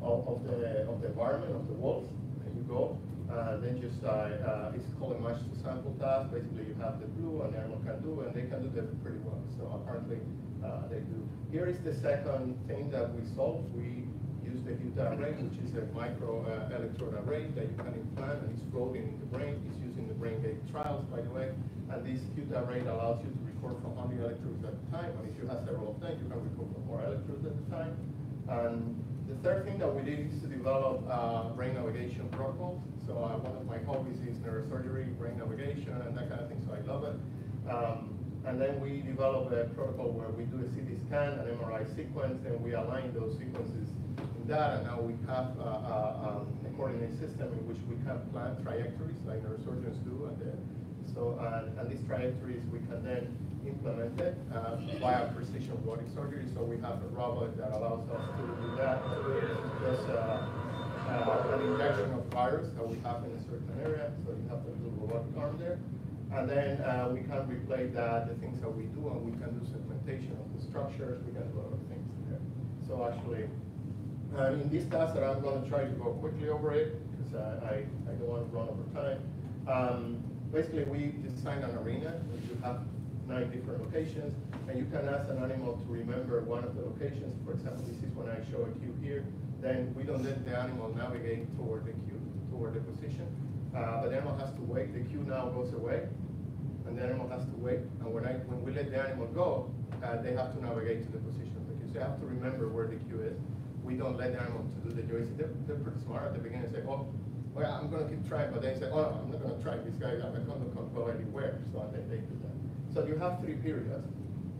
of, of, the of the environment of the walls. And you go, uh, then just uh, it's called a match to sample task. Basically, you have the blue, and the animal can do, and they can do that pretty well. So apparently, uh, they do. Here is the second thing that we solved. We use the Utah array, which is a micro uh, electrode array that you can implant, and it's floating in the brain. It's using the BrainGate trials, by the way. And this Utah array allows you to record from many electrodes at a time. And if you have several of them, you can record from more electrodes at a time. And the third thing that we did is to develop uh, brain navigation protocols. So uh, one of my hobbies is neurosurgery, brain navigation, and that kind of thing, so I love it. Um, and then we develop a protocol where we do a CT scan, an MRI sequence, and we align those sequences in that, and now we have uh, uh, um, a coordinate system in which we can plan trajectories like neurosurgeons do, and so and, and these trajectories we can then implemented uh, via precision robotic surgery. So we have a robot that allows us to do that. Uh, uh, an injection of virus that we have in a certain area. So you have the little robotic arm there. And then uh, we can replay that, the things that we do, and we can do segmentation of the structures. We can do of things there. So actually, in this task that I'm going to try to go quickly over it, because I, I, I don't want to run over time. Um, basically, we designed an arena which you have nine different locations, and you can ask an animal to remember one of the locations. For example, this is when I show a cue here, then we don't let the animal navigate toward the cue, toward the position. Uh, but the animal has to wait, the cue now goes away, and the animal has to wait. And when I, when we let the animal go, uh, they have to navigate to the position of the cue. So you have to remember where the cue is. We don't let the animal to do the joystick. They're, they're pretty smart at the beginning. They Say, oh, well, I'm gonna keep trying, but then they say, oh, I'm not gonna try. This guy, I'm not gonna go anywhere. So then they do that. So you have three periods.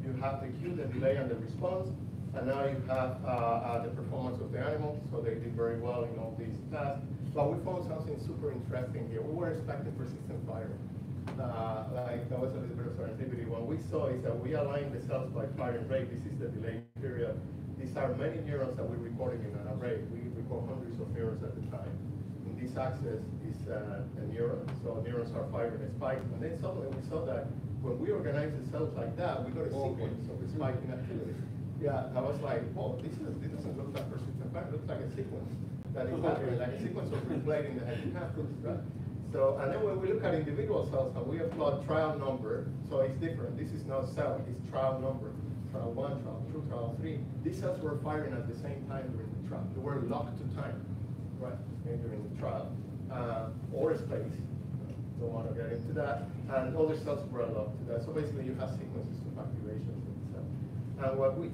You have the cue, the delay, and the response. And now you have uh, uh, the performance of the animal, so they did very well in all these tasks. But we found something super interesting here. We were expecting persistent firing. Uh, like that was a little bit of serendipity. What we saw is that we aligned the cells by firing rate. This is the delay period. These are many neurons that we're recording in an array. We record hundreds of neurons at a time. In this axis is uh, a neuron, so neurons are firing a spike. And then suddenly we saw that when we organize the cells like that, we got a sequence of a spike in activity. Yeah, I was like, whoa, this, is, this doesn't look like persistent pattern, it looks like a sequence that is happening, like a sequence of in the hippocampus, right? So, and then when we look at individual cells and we have plot trial number, so it's different. This is not cell, it's trial number. Trial one, trial two, trial three. These cells were firing at the same time during the trial. They were locked to time, right, during the trial. Uh, or space, don't want to get into that. And other cells were locked to that. So basically you have sequences of activations in the cell. And what we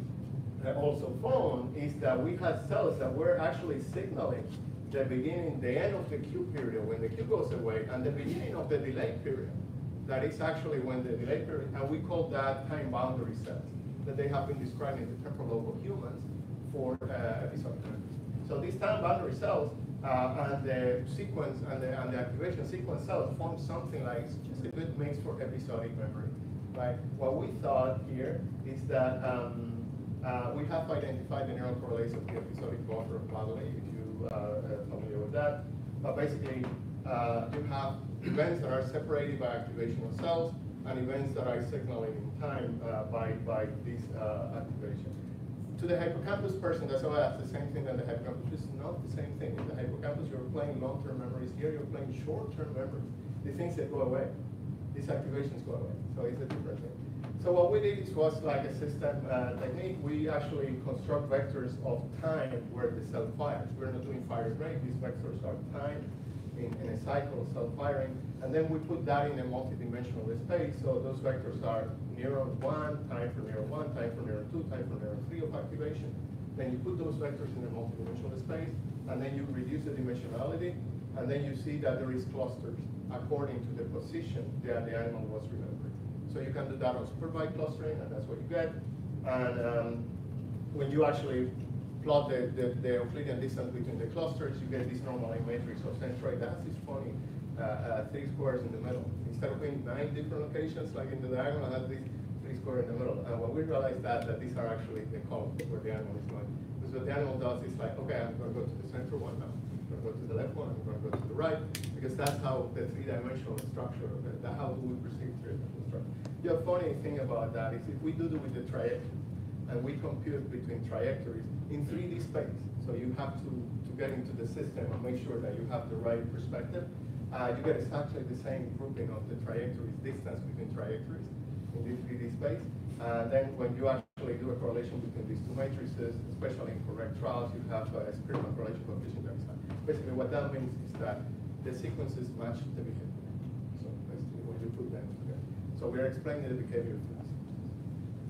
also found is that we had cells that were actually signaling the beginning, the end of the cue period when the cue goes away, and the beginning of the delay period. That is actually when the delay period, and we call that time boundary cells that they have been described in the temporal humans for uh, episodic. So these time boundary cells uh, and the sequence and the, and the activation sequence cells form something like just a good mix for episodic memory. Right? What we thought here is that um, uh, we have identified the neural correlates of the episodic buffer of if you are uh, familiar with that. But basically, uh, you have events that are separated by activation of cells and events that are signaling in time uh, by, by this activation. To the hippocampus person, that's why that's the same thing that the hippocampus is not the same thing. In the hippocampus, you're playing long-term memories. Here, you're playing short-term memories. The things that go away, these activations go away. So it's a different thing. So what we did was like a system uh, technique. We actually construct vectors of time where the cell fires. We're not doing fire rate. These vectors are time in, in a cycle of cell firing. And then we put that in a multidimensional space. So those vectors are neuron one, time for neuron one, time for neuron two, time for neuron three of activation. Then you put those vectors in a multidimensional space, and then you reduce the dimensionality, and then you see that there is clusters according to the position that the animal was remembering. So you can do that unsupervised clustering, and that's what you get. And um, when you actually plot the, the, the, Euclidean distance between the clusters, you get this normalized matrix of centroid. That's this funny uh, uh, three squares in the middle. Instead of being nine different locations, like in the diagonal, I have these three squares in the middle. And what we realized that, that these are actually the columns where the animal is going. Because what the animal does is like, okay, I'm going to go to the center one now. I'm going to go to the left one, I'm going to go to the right, because that's how the three-dimensional structure, that how we perceive three-dimensional structure. The funny thing about that is if we do it with the trajectory, and we compute between trajectories in 3D space, so you have to, to get into the system and make sure that you have the right perspective, uh, you get exactly the same grouping of the trajectories, distance between trajectories in this 3D space. And then when you actually do a correlation between these two matrices, especially in correct trials, you have a experimental correlation coefficient. Basically what that means is that the sequences match the behavior. So basically when you put them together. So we're explaining the behavior of sequences.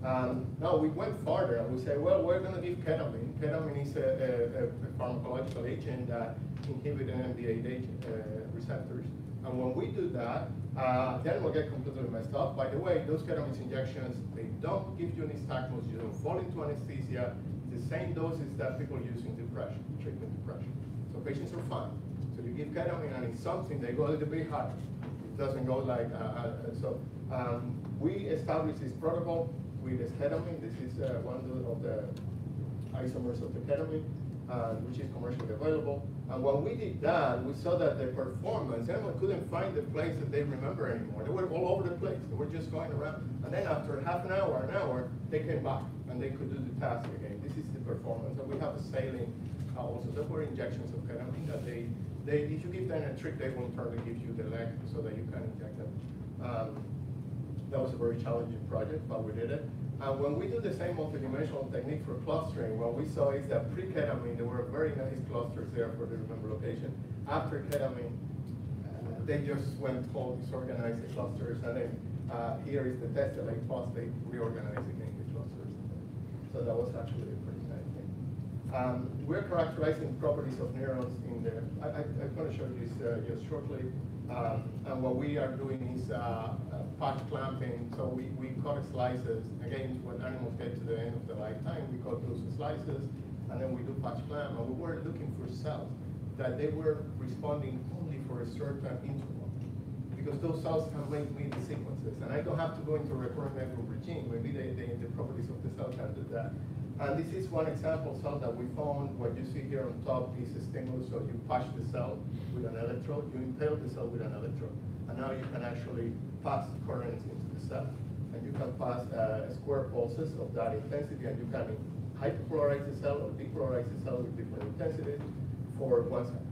Um, now we went farther and we say, well, we're going to give ketamine. Ketamine is a, a, a pharmacological agent that inhibits NMDA uh, receptors. And when we do that, uh, then we'll get completely messed up. By the way, those ketamine injections, they don't give you nystagmus, you don't fall into anesthesia. It's the same doses that people use in depression, treatment depression. So patients are fine. So you give ketamine and it's something, they go a little bit higher. Doesn't go like, uh, uh, so um, we established this protocol with ketamine. This is uh, one of the isomers of the ketamine, uh, which is commercially available. And when we did that, we saw that the performance, everyone couldn't find the place that they remember anymore. They were all over the place. They were just going around. And then after half an hour, an hour, they came back and they could do the task again. This is the performance. And we have a saline uh, also. There were injections of ketamine that they, they, if you give them a trick, they will internally give you the leg so that you can inject them. Um, that was a very challenging project, but we did it. And when we do the same multidimensional technique for clustering, what we saw is that pre-ketamine, there were very nice clusters there for the remember location. After ketamine, uh, they just went all disorganized the clusters, and then Uh, here is the tessellate phosphate reorganized again the clusters. So that was actually pretty. Um, we're characterizing properties of neurons in there. I, I, I'm gonna show you this uh, just shortly. Um, and what we are doing is uh, uh, patch clamping. So we, we cut slices. Again, when animals get to the end of their lifetime, we cut those slices, and then we do patch clamp. And we were looking for cells that they were responding only for a certain interval because those cells can make me the sequences. And I don't have to go into a recurrent network regime. Maybe they, they, the properties of the cell can do that. And this is one example cell that we found. What you see here on top is a stimulus. So you patch the cell with an electrode, you impale the cell with an electrode. And now you can actually pass currents into the cell. And you can pass uh, square pulses of that intensity, and you can hyperpolarize the cell or depolarize the cell with different intensities for one second.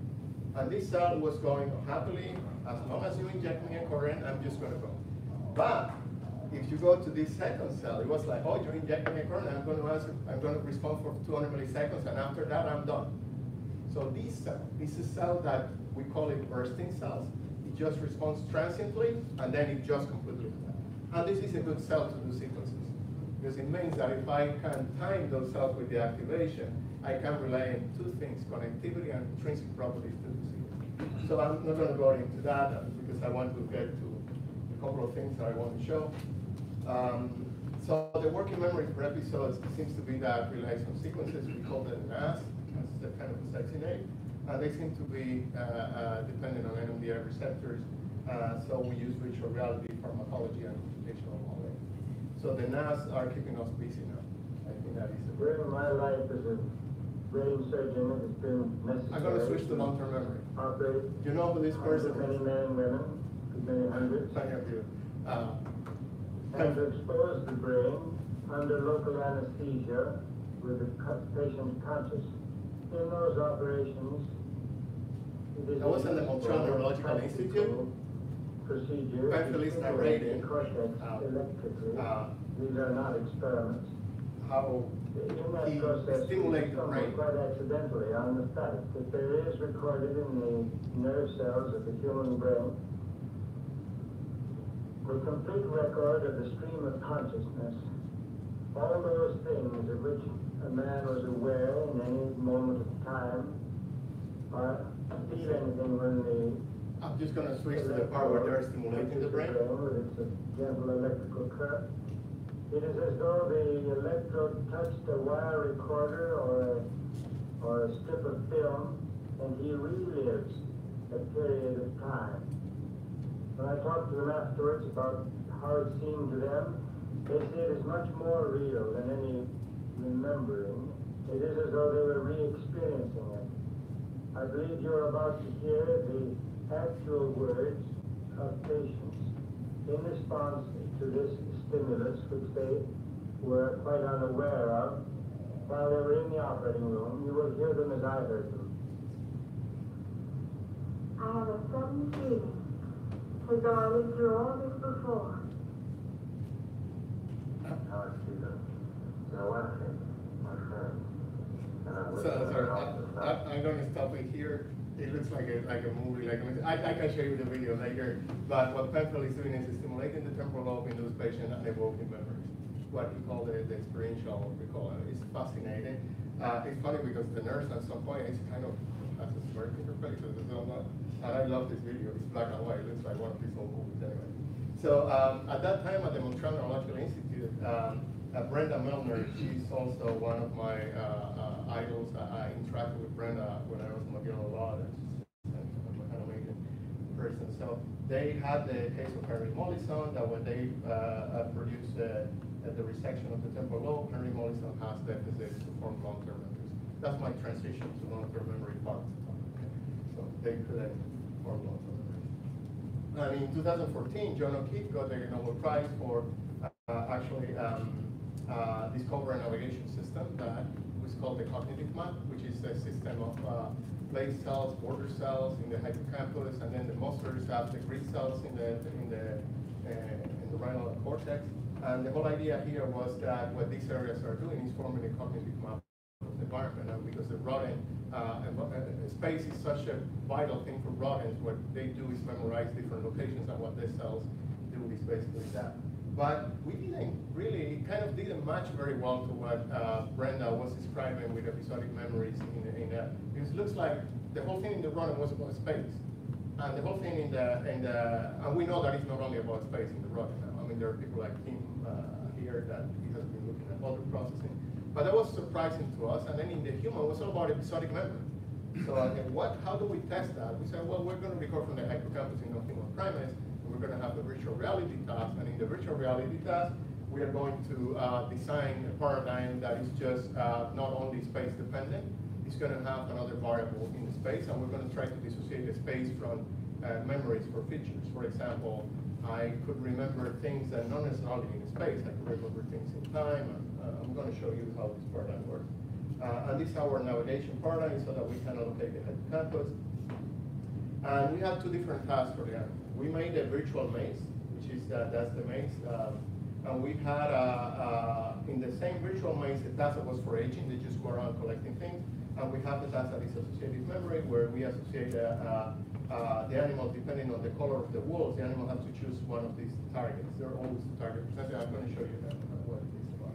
And this cell was going happily, as long as you inject me a current, I'm just gonna go. But if you go to this second cell, it was like, oh, you're injecting a current, I'm gonna answer, I'm gonna respond for 200 milliseconds, and after that, I'm done. So this cell, this is a cell that we call it bursting cells. It just responds transiently, and then it just completely. And this is a good cell to do sequences, because it means that if I can time those cells with the activation, I can rely on two things, connectivity and intrinsic properties to the sequence. So I'm not gonna go into that, because I want to get to a couple of things that I want to show. Um, so the working memory for episodes seems to be that relies on sequences, we call them NAS, that's the kind of a sexy name. Uh, they seem to be uh, uh, dependent on NMDA receptors, uh, so we use virtual reality, pharmacology, and computational modeling. So the NAS are keeping us busy now. I think that is very. During my life as a brain surgeon, has been necessary. I'm gonna switch to long-term memory. Operate. You know who this person on Many men and women, many hundreds, Plenty of you. And to expose the brain under local anesthesia with the patient conscious. In those operations. I was in the Montreal Neurological Institute. Procedure. Feliz narrated, uh, electrically. uh, These are not experiments. how In he that stimulated the brain. quite accidentally on the fact that there is recorded in the nerve cells of the human brain the complete record of the stream of consciousness. All those things of which a man was aware in any moment of time, or feel anything when the I'm just gonna switch to the part where they're stimulating the brain. its gentle electrical current. It is as though the electrode touched a wire recorder or a, or a strip of film, and he relives a period of time. When I talked to them afterwards about how it seemed to them, they say it is much more real than any remembering. It is as though they were re-experiencing it. I believe you're about to hear the actual words of patients in response to this stimulus, which they were quite unaware of while they were in the operating room. You will hear them as I heard them. I have a sudden feeling I went through all this before. I'm So, sorry, I, I- I'm gonna stop it here. It looks like a, like a movie, like. I, I can show you the video later. But what Penfield is doing is stimulating the temporal lobe in those patients and evoking memories. What he called the, the experiential recall. It's fascinating. Uh, it's funny because the nurse at some point is kind of has a smirk in her face. so And I love this video. It's black and white. It looks like one of these old movies anyway. So um, at that time at the Montreal Neurological Institute, um, uh, Brenda Milner, she's also one of my uh, uh, idols. I, I interacted with Brenda when I was in McGill Law. That's an amazing person. So they had the case of Henry Molaison that when they uh, uh, produced uh, the resection of the temporal lobe, Henry Molaison has deficits to form long-term memories. That's my transition to long-term memory part. So they couldn't form long-term memories. And in 2014, John O'Keefe got the Nobel Prize for uh, actually um, uh, discover a navigation system that was called the cognitive map, which is a system of uh, place cells, border cells in the hippocampus, and then the Mosers have the grid cells in the in the uh, entorhinal cortex. And the whole idea here was that what these areas are doing is forming a cognitive map environment, and because the rodent uh, and, uh, space is such a vital thing for rodents, what they do is memorize different locations and what their cells do is basically that. But we didn't really, kind of didn't match very well to what uh, Brenda was describing with episodic memories in, in that. Because it looks like the whole thing in the running was about space. And the whole thing in the, in the, and we know that it's not only about space in the now. I mean, there are people like him uh, here that he has been looking at other processing. But that was surprising to us. And then in the human, it was all about episodic memory. So said, what, how do we test that? We said, well, we're going to record from the hippocampus in non-human primates. We're going to have the virtual reality task. And in the virtual reality task, we are going to uh, design a paradigm that is just uh, not only space dependent, it's going to have another variable in the space, and we're going to try to dissociate the space from uh, memories for features. For example, I could remember things that not necessarily in space. I could remember things in time, I'm going to show you how this paradigm works. Uh, and this is our navigation paradigm so that we can allocate the hippocampus. And we have two different tasks for animal. We made a virtual maze, which is, uh, that's the maze. Um, and we had, uh, in the same virtual maze, a task that was foraging, they just go around collecting things. And we have the task that is associative memory, where we associate uh, uh, uh, the animal depending on the color of the walls. The animal has to choose one of these targets. They're always the target presented. I'm going to show you that, uh, what it is about.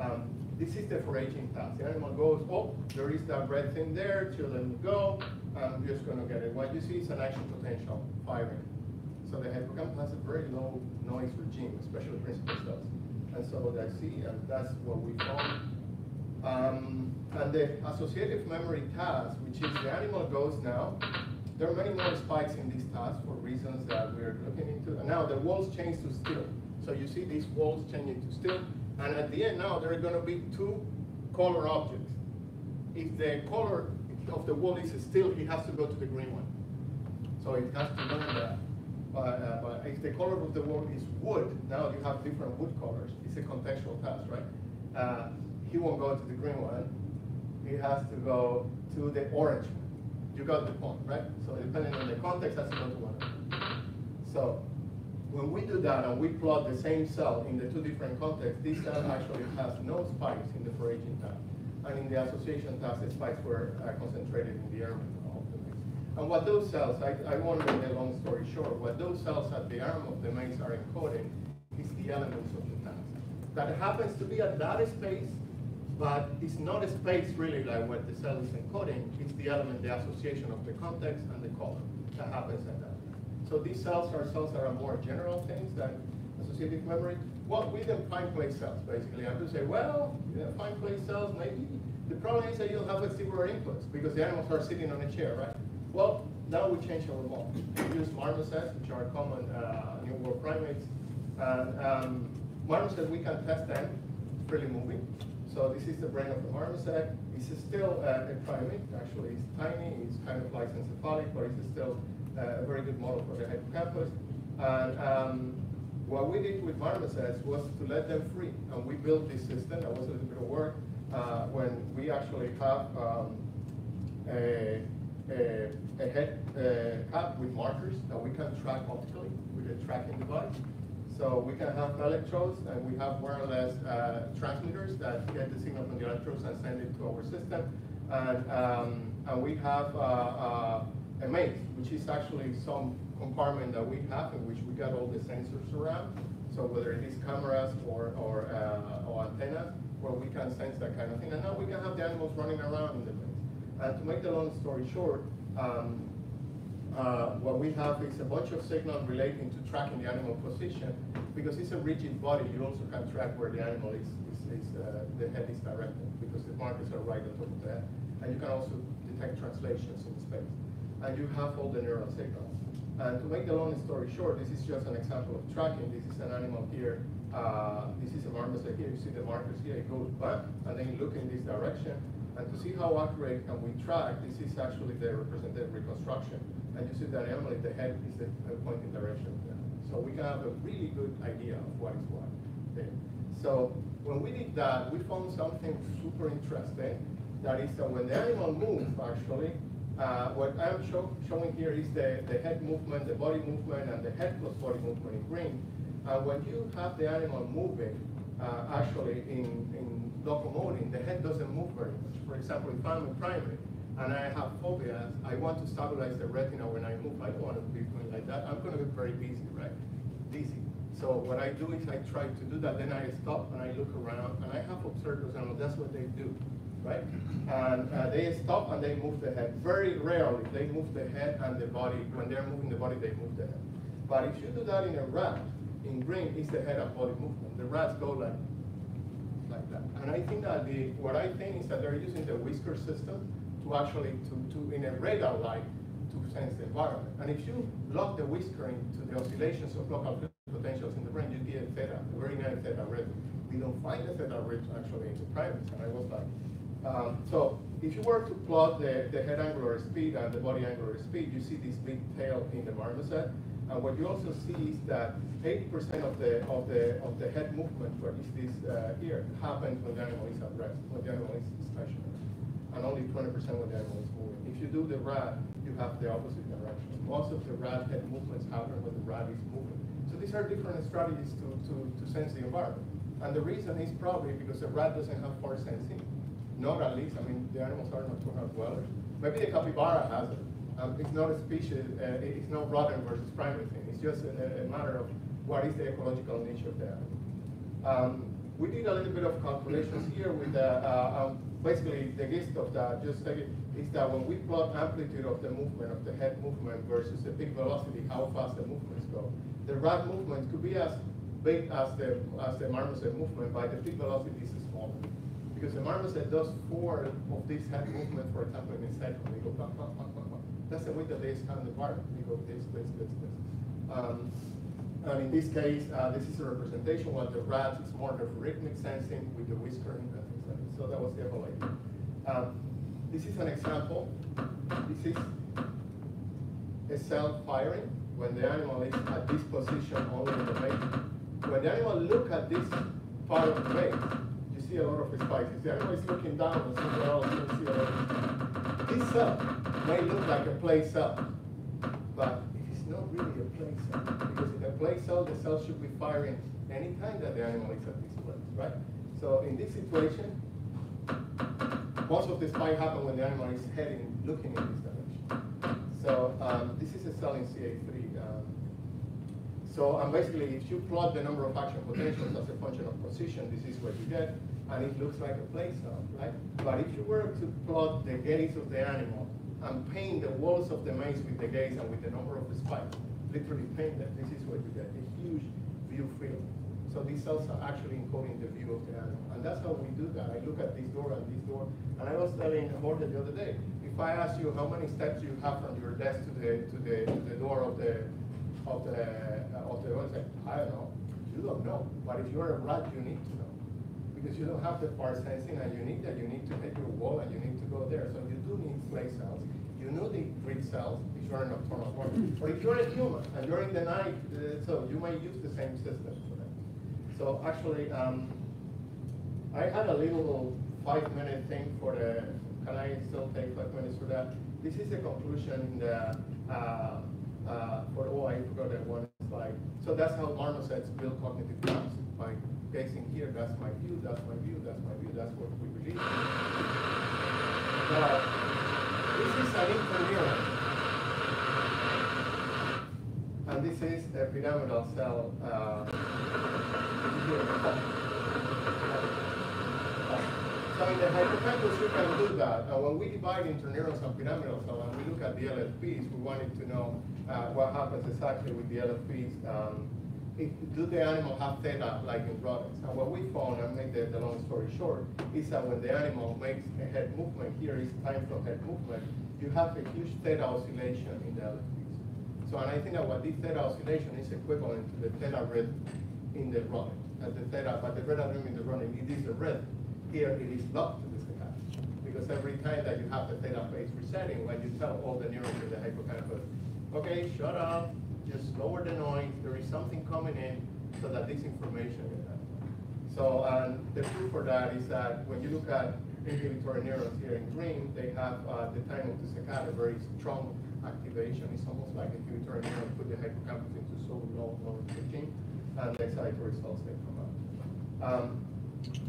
Um, this is the foraging task. The animal goes, oh, there is that red thing there, children go, I'm just gonna get it. What you see is an action potential firing. So the hippocampus has a very low noise regime, especially principal cells. And so I see, and that's what we found. Um, and the associative memory task, which is the animal goes now, there are many more spikes in this task for reasons that we're looking into. And now the walls change to still. So you see these walls changing to still. And at the end now, there are going to be two color objects. If the color of the wall is still, he has to go to the green one. So it has to learn that. But, uh, but if the color of the wall is wood, now you have different wood colors. It's a contextual task, right? Uh, he won't go to the green one. He has to go to the orange one. You got the point, right? So depending on the context, has to one. So when we do that and we plot the same cell in the two different contexts, this cell actually has no spikes in the foraging task. And in the association task, the spikes were uh, concentrated in the arm of the maze. And what those cells, I, I won't make a long story short, what those cells at the arm of the maze are encoding is the elements of the task. That happens to be at that space, but it's not a space really like what the cell is encoding, it's the element, the association of the context and the color that happens at that. So these cells are cells that are more general things than associative memory. Well, we them find place cells, basically. I'm going to say, well, yeah, find place cells, maybe. The problem is that you don't have vestibular inputs because the animals are sitting on a chair, right? Well, now we change our model. We use marmosets, which are common uh, New World primates. And um, marmosets, we can test them freely moving. So this is the brain of the marmoset. It's still uh, a primate, actually. It's tiny, it's kind of lissencephalic, but it's still a very good model for the hippocampus. And um, what we did with marmosets was to let them free. And we built this system, that was a little bit of work, uh, when we actually have um, a, a, a head uh, cap with markers that we can track optically with a tracking device. So we can have electrodes and we have wireless uh, transmitters that get the signal from the electrodes and send it to our system. And, um, and we have uh, uh, a maze, which is actually some compartment that we have in which we got all the sensors around. So whether it is cameras or, or, uh, or antennas, where we can sense that kind of thing. And now we can have the animals running around in the maze. And to make the long story short, um, uh, what we have is a bunch of signals relating to tracking the animal position. Because it's a rigid body, you also can track where the animal is, is, is uh, the head is directed, because the markers are right on top of that. And you can also detect translations in space. And you have all the neural signals. And to make the long story short, this is just an example of tracking. This is an animal here. Uh, this is a marmoset here. You see the markers here. It goes back, and then look in this direction. And to see how accurate can we track, this is actually the representative reconstruction. And you see that animal, the head is the pointing direction. So we can have a really good idea of what is what. Okay. So when we did that, we found something super interesting. That is that when the animal moves, actually, uh, what I'm show, showing here is the, the head movement, the body movement, and the head plus body movement in green. Uh, when you have the animal moving, uh, actually in, in locomoting, the head doesn't move very much. For example, if I'm a primate and I have foveas, I want to stabilize the retina when I move. I don't want to be going like that. I'm going to be very busy, right? Dizzy. So what I do is I try to do that, then I stop and I look around, and I have observed those animals, that's what they do, right? And uh, they stop and they move the head. Very rarely, they move the head and the body, when they're moving the body, they move the head. But if you do that in a rat, in green, it's the head and body movement. The rats go like, like that. And I think that the, what I think is that they're using the whisker system to actually, to, to in a radar light, to sense the environment. And if you lock the whisker into the oscillations of local potentials in the brain, you get theta, a very nice theta rhythm. We don't find the theta rhythm actually in the primates, and I was like, um, so if you were to plot the, the head angular speed and the body angular speed, you see this big tail in the marmoset. And what you also see is that 80% of the of the of the head movement, what is this uh, here, happens when the animal is at rest, when the animal is stationary, and only 20% when the animal is moving. If you do the rat, you have the opposite direction. Most of the rat head movements happen when the rat is moving. So these are different strategies to, to, to sense the environment. And the reason is probably because the rat doesn't have force sensing. Not at least, I mean, the animals are nocturnal dwellers. Maybe the capybara has it. Um, it's not a species, uh, it's not rodent versus primate thing. It's just a, a, matter of what is the ecological niche of the animal. Um, we did a little bit of calculations here with the, uh, um, basically the gist of that, just say, is that when we plot amplitude of the movement, of the head movement versus the peak velocity, how fast the movements go. The rat movement could be as big as the, as the marmoset movement, but the peak velocity is smaller. Because the marmoset does four of these head movements, for example, in a second. They go, blah, blah, blah, blah. That's the way that they scan the bar. They go this, this, this, this. Um, and in this case, uh, this is a representation while the rat is more of rhythmic sensing with the whiskering and things like that. So that was the whole idea. Um, this is an example. This is a cell firing when the animal is at this position only in the mate. When the animal look at this part of the mate, see a lot of spikes. If animal is looking down and somewhere else, you see a lot of This cell may look like a place cell, but it is not really a place cell. Because in a place cell, the cell should be firing any time that the animal is at this place, right? So in this situation, most of the spike happen when the animal is heading, looking in this direction. So um, this is a cell in CA3. Um, so um, basically, if you plot the number of action potentials as a function of position, this is what you get, and it looks like a place cell, right? But if you were to plot the gaze of the animal and paint the walls of the maze with the gaze and with the number of the spikes, literally paint them, this is what you get, a huge view field. So these cells are actually encoding the view of the animal. And that's how we do that. I look at this door and this door. And I was telling Morgan the other day, if I ask you how many steps you have from your desk to the to the to the door of the of the uh, of the website, I don't know. You don't know. But if you're a rat, you need to know. Because you don't have the far sensing and you need that. You need to hit your wall and you need to go there. So you do need place cells. You know the grid cells if you're a nocturnal one. Or if you're a human and you're in the night, uh, so you might use the same system for that. So actually, um, I had a little five-minute thing for the, can I still take five minutes for that? This is a conclusion the, uh, uh, for, oh, I forgot that one slide. So that's how marmosets build cognitive maps. By gazing here, that's my view, that's my view, that's my view, that's what we believe. Now, this is an interneuron. And this is a pyramidal cell. Uh, so in the hippocampus, you can do that. And when we divide interneurons and pyramidal cell, and we look at the LFPs, we wanted to know uh, what happens exactly with the LFPs. Um, do the animal have theta uh, like in rodents? And what we found, and make the, the long story short, is that when the animal makes a head movement, here is time from head movement, you have a huge theta oscillation in the LFPs. So, and I think that what this theta oscillation is equivalent to the theta rhythm in the rodent. At the theta, but the theta rhythm in the rodent, it is a rhythm. Here it is locked to the saccade. Because every time that you have the theta phase resetting, when you tell all the neurons in the hippocampus, okay, shut up, just lower the noise, there is something coming in, so that this information is So, and the proof for that is that when you look at inhibitory neurons here in green, they have uh, the time of the saccade, a very strong activation. It's almost like inhibitory neurons put the hippocampus into so low, low switching, and the excitatory cells they come out. Um,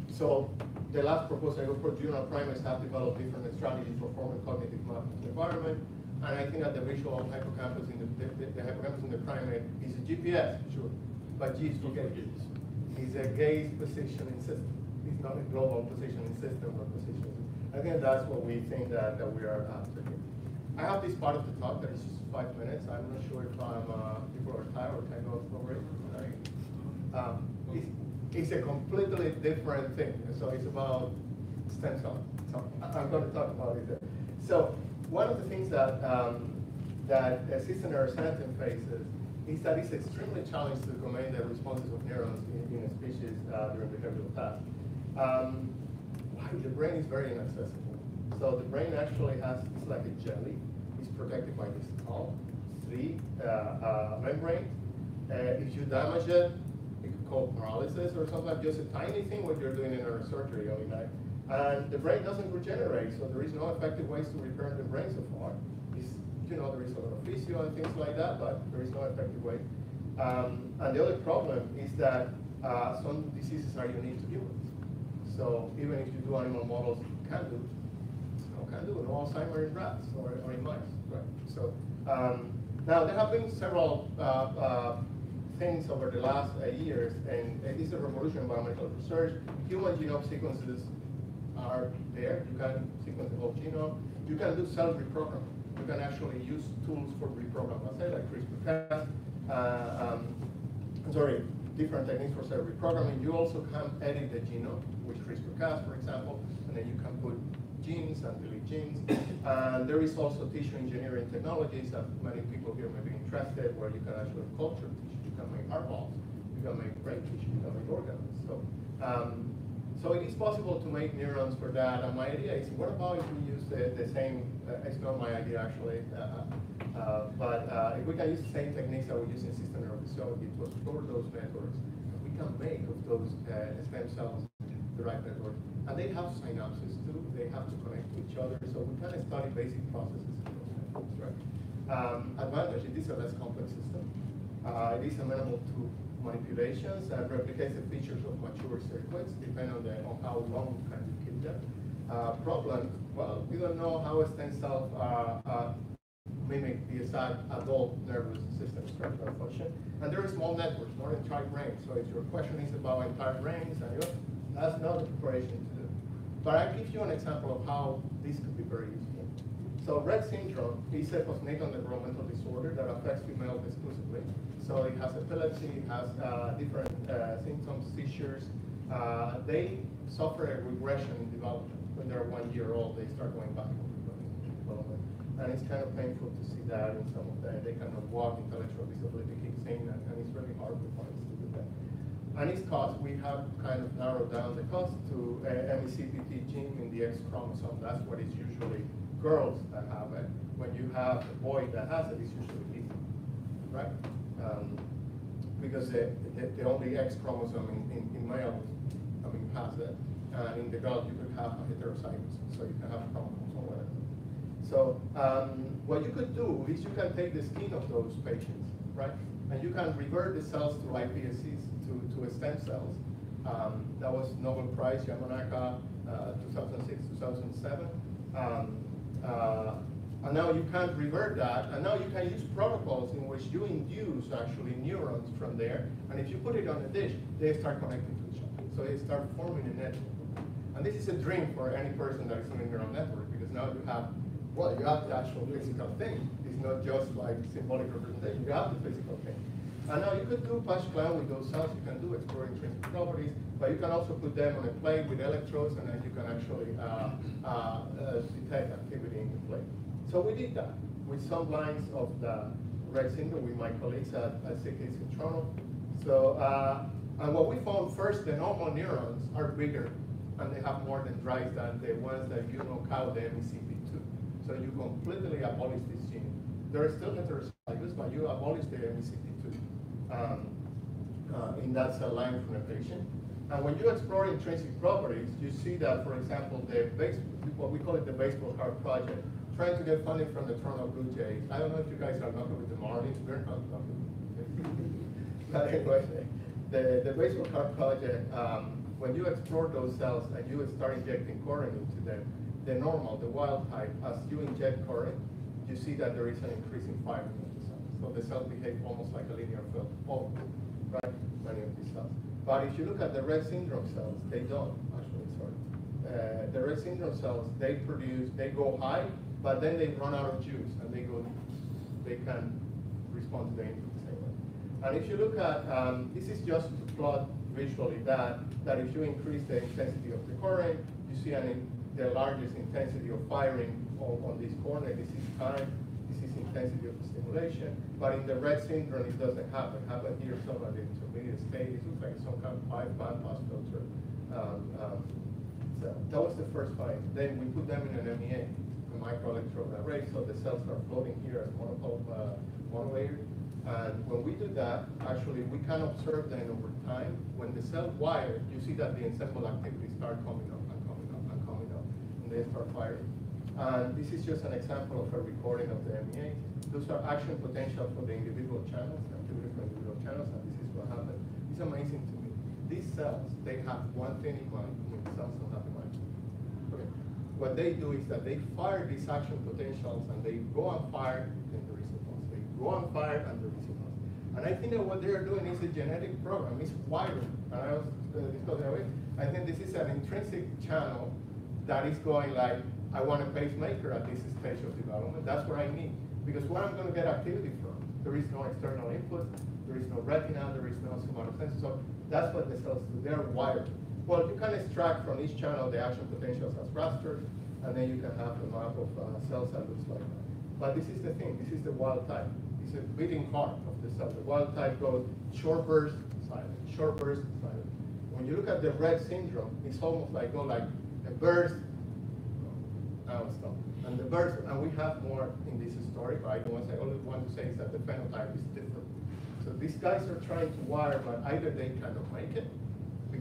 so the last proposal, of course, juvenile primates have developed different strategies for forming cognitive map of the environment. And I think that the visual hippocampus in the, the, the hippocampus in the primate is a GPS, sure. but G is for gauge. It's a gaze positioning system. It's not a global positioning system or positioning. I think that's what we think that, that we are after here. I have this part of the talk that is just five minutes. I'm not sure if I'm, uh, people are tired or can go over it. Um, it's, it's a completely different thing. So it's about stem cell. So I'm going to talk about it. there. So one of the things that um, that a system neuroscientist faces is that it's extremely challenging to domain the responses of neurons in, in a species uh, during behavioral tasks. Um, the brain is very inaccessible. So the brain actually has, it's like a jelly. It's protected by this tall, three uh, uh, membrane. Uh, if you damage it, it could cause paralysis or something, just a tiny thing what you're doing in neurosurgery. I mean, like, and the brain doesn't regenerate, so there is no effective ways to repair the brain so far. It's, you know, there is a lot of physio and things like that, but there is no effective way. Um, and the other problem is that uh, some diseases are unique to humans. So even if you do animal models, you can do, no can do, no Alzheimer's in rats or, or in mice, right? So um, now there have been several uh, uh, things over the last uh, years, and it is a revolution in biomedical research. Human genome sequences are there. You can sequence the whole genome. You can do cell reprogramming. You can actually use tools for reprogramming, say like CRISPR-Cas. Uh, um, sorry, different techniques for cell reprogramming. You also can edit the genome with CRISPR-Cas, for example, and then you can put genes and delete genes. And there is also tissue engineering technologies that many people here may be interested, where you can actually culture tissue. You can make valves, you can make brain tissue, you can make organs. So, um, so it is possible to make neurons for that. And my idea is, what about if we use the, the same? Uh, it's not my idea actually, uh, uh, but uh, if we can use the same techniques that we use in system neurophysiology to explore those networks, we can make of those uh, stem cells the right network. And they have synapses too. They have to connect to each other. So we can study basic processes in those networks, right? Um, advantage, it is a less complex system. Uh, it is amenable to manipulations and replicates the features of mature circuits, depending on, the, on how long can you keep them. Uh, problem, well, we don't know how stem cells uh, uh, mimic the exact adult nervous system structural function. And there are small networks, not entire brains. So if your question is about entire brains, and that's not the preparation to do. But I give you an example of how this could be very useful. So Rett syndrome is a postnatal developmental disorder that affects females exclusively. So it has epilepsy, it has uh, different uh, symptoms, seizures. Uh, they suffer a regression in development. When they're one year old, they start going in development. And it's kind of painful to see that in some of them. They cannot walk, intellectual disability kicks in, and, and it's really hard for parents to do that. And its cause, we have kind of narrowed down the cause to uh, MECP2 gene in the X chromosome. That's what is usually girls that have it. When you have a boy that has it, it's usually easy, right? Um, because the, the, the only X chromosome in, in, in males, I mean, has it. And in the girl, you could have a heterozygous, so you can have chromosomes or whatever. So um, what you could do is you can take the skin of those patients, right? And you can revert the cells to iPSCs, to, to stem cells. Um, that was Nobel Prize, Yamanaka, uh, 2006, 2007. Um, uh, and now you can't revert that, and now you can use protocols in which you induce actually neurons from there, and if you put it on a dish, they start connecting to each other. So they start forming a network. And this is a dream for any person that is in a neural network, because now you have, well, you have the actual physical thing. It's not just like symbolic representation, you have the physical thing. And now you could do patch clamp with those cells, you can do explore intrinsic properties, but you can also put them on a plate with electrodes and then you can actually uh, uh, uh, detect activity in the plate. So we did that with some lines of the syndrome with my colleagues at, at SickKids in Toronto. So, uh, and what we found first, the normal neurons are bigger and they have more dendrites than the ones that you knock out the MECP2. So you completely abolish this gene. There are still heterozygous, but you abolish the MECP2 um, uh, in that cell line from a patient. And when you explore intrinsic properties, you see that, for example, the base, what we call it the baseball card project, trying to get funding from the Toronto Blue Jays. I don't know if you guys are lucky with the Marlins, we're not lucky. but anyway, the, the baseball card project, um, when you explore those cells and you start injecting current into them, the normal, the wild type, as you inject current, you see that there is an increasing firing of the cells. So the cells behave almost like a linear film, oh, right? many of these cells. But if you look at the Rett syndrome cells, they don't, actually, sorry. Uh, the Rett syndrome cells, they produce, they go high, but then they run out of juice and they go, they can respond to the input way. And if you look at, um, this is just to plot visually that, that if you increase the intensity of the current, you see an, the largest intensity of firing on, on this corner, this is time, this is intensity of the stimulation, but in the Rett syndrome, it doesn't happen. Happen here, some of the intermediate state, it looks like some kind of pipe bypass filter. Um, um, so that was the first find. Then we put them in an MEA, microelectrode array, so the cells are floating here as monopole, uh, monolayer. And when we do that, actually, we can observe then over time, when the cell wire, you see that the ensemble activity start coming up and coming up and coming up, and they start firing. And this is just an example of a recording of the MEA. Those are action potential for the individual channels, activity for individual channels, and this is what happened. It's amazing to me. These cells, they have one thing in mind, mean, cells don't have in mind. Okay. What they do is that they fire these action potentials and they go on fire, then there is a pulse. They go on fire and a pulse. And I think that what they are doing is a genetic program, it's wiring. And I was uh, discussing. I think this is an intrinsic channel that is going like, I want a pacemaker at this stage of development. That's what I need. Because where I'm gonna get activity from? There is no external input, there is no retina, there is no somatosensory. So that's what the cells do, they're wired. Well, you can extract from each channel the action potentials as rasters, and then you can have a map of uh, cells that looks like that. But this is the thing, this is the wild type. It's a beating heart of the cell. The wild type goes short burst, silent, short burst, silent. When you look at the Rett syndrome, it's almost like go like a burst, stop. And the burst, and we have more in this story, but I don't want to say, all I want to say is that the phenotype is different. So these guys are trying to wire, but either they cannot make it,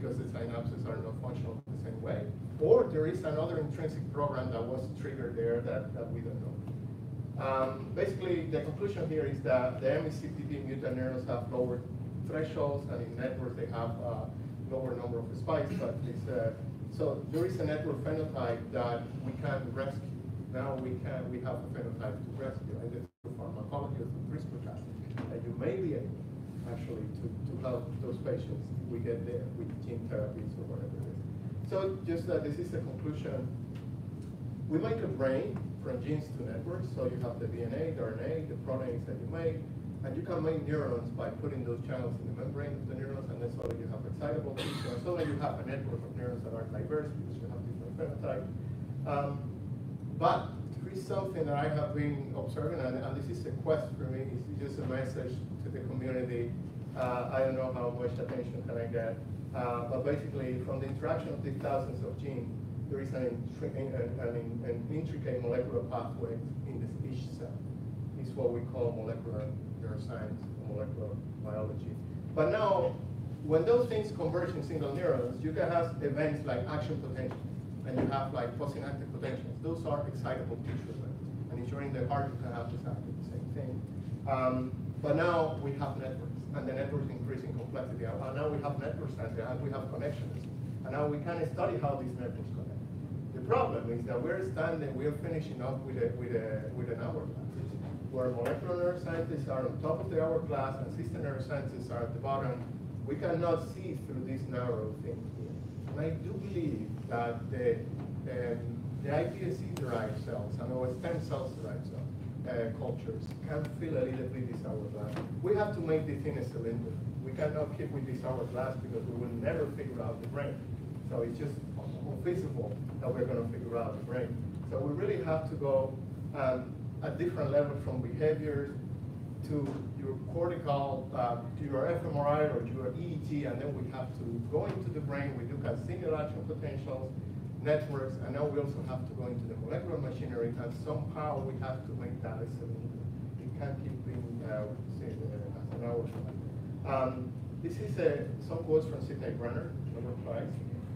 because the synapses are not functional the same way, or there is another intrinsic program that was triggered there that, that we don't know. Um, basically, the conclusion here is that the MECP2 mutant neurons have lower thresholds, and in networks they have uh, lower number of spikes, but uh, so there is a network phenotype that we can rescue. Now we can, we have a phenotype to rescue, either through pharmacology or through CRISPR-Cas, and you may be able actually to, to help those patients we get there with gene therapies or whatever it is. So just that this is the conclusion. We make a brain from genes to networks, so you have the DNA, the RNA, the proteins that you make, and you can make neurons by putting those channels in the membrane of the neurons, and then suddenly you have excitable tissue, and suddenly you have a network of neurons that are diverse because you have different phenotypes. Um, but there is something that I have been observing, and, and this is a quest for me, it's just a message to the community. Uh, I don't know how much attention can I get, uh, but basically from the interaction of these thousands of genes, there is an, an, an, an intricate molecular pathway in this, each cell. It's what we call molecular neuroscience, molecular biology. But now, when those things converge in single neurons, you can have events like action potential, and you have like postsynaptic potentials. Those are excitable tissue events. And in the heart, you can have exactly the same thing. Um, but now we have networks, and the networks increase in complexity. And now we have networks, and we have connections. And now we can study how these networks connect. The problem is that we're standing, we're finishing up with a, with a, with an hourglass, where molecular neuroscientists are on top of the hourglass and system neuroscientists are at the bottom. We cannot see through this narrow thing here. And I do believe that the, um, the iPSC-derived cells and our stem cells derived cells, cultures can feel a little bit this hourglass. We have to make the thing a cylinder. We cannot keep with this hourglass because we will never figure out the brain. So it's just feasible that we're going to figure out the brain. So we really have to go um, a different level from behaviors to your cortical, uh, to your fMRI or your EEG, and then we have to go into the brain. We look at single action potentials, networks, and now we also have to go into the molecular machinery, and somehow we have to make that a cylinder. It can't keep being uh, say, uh, as an hour. Um, this is uh, some quotes from Sidney Brenner, Nobel Prize.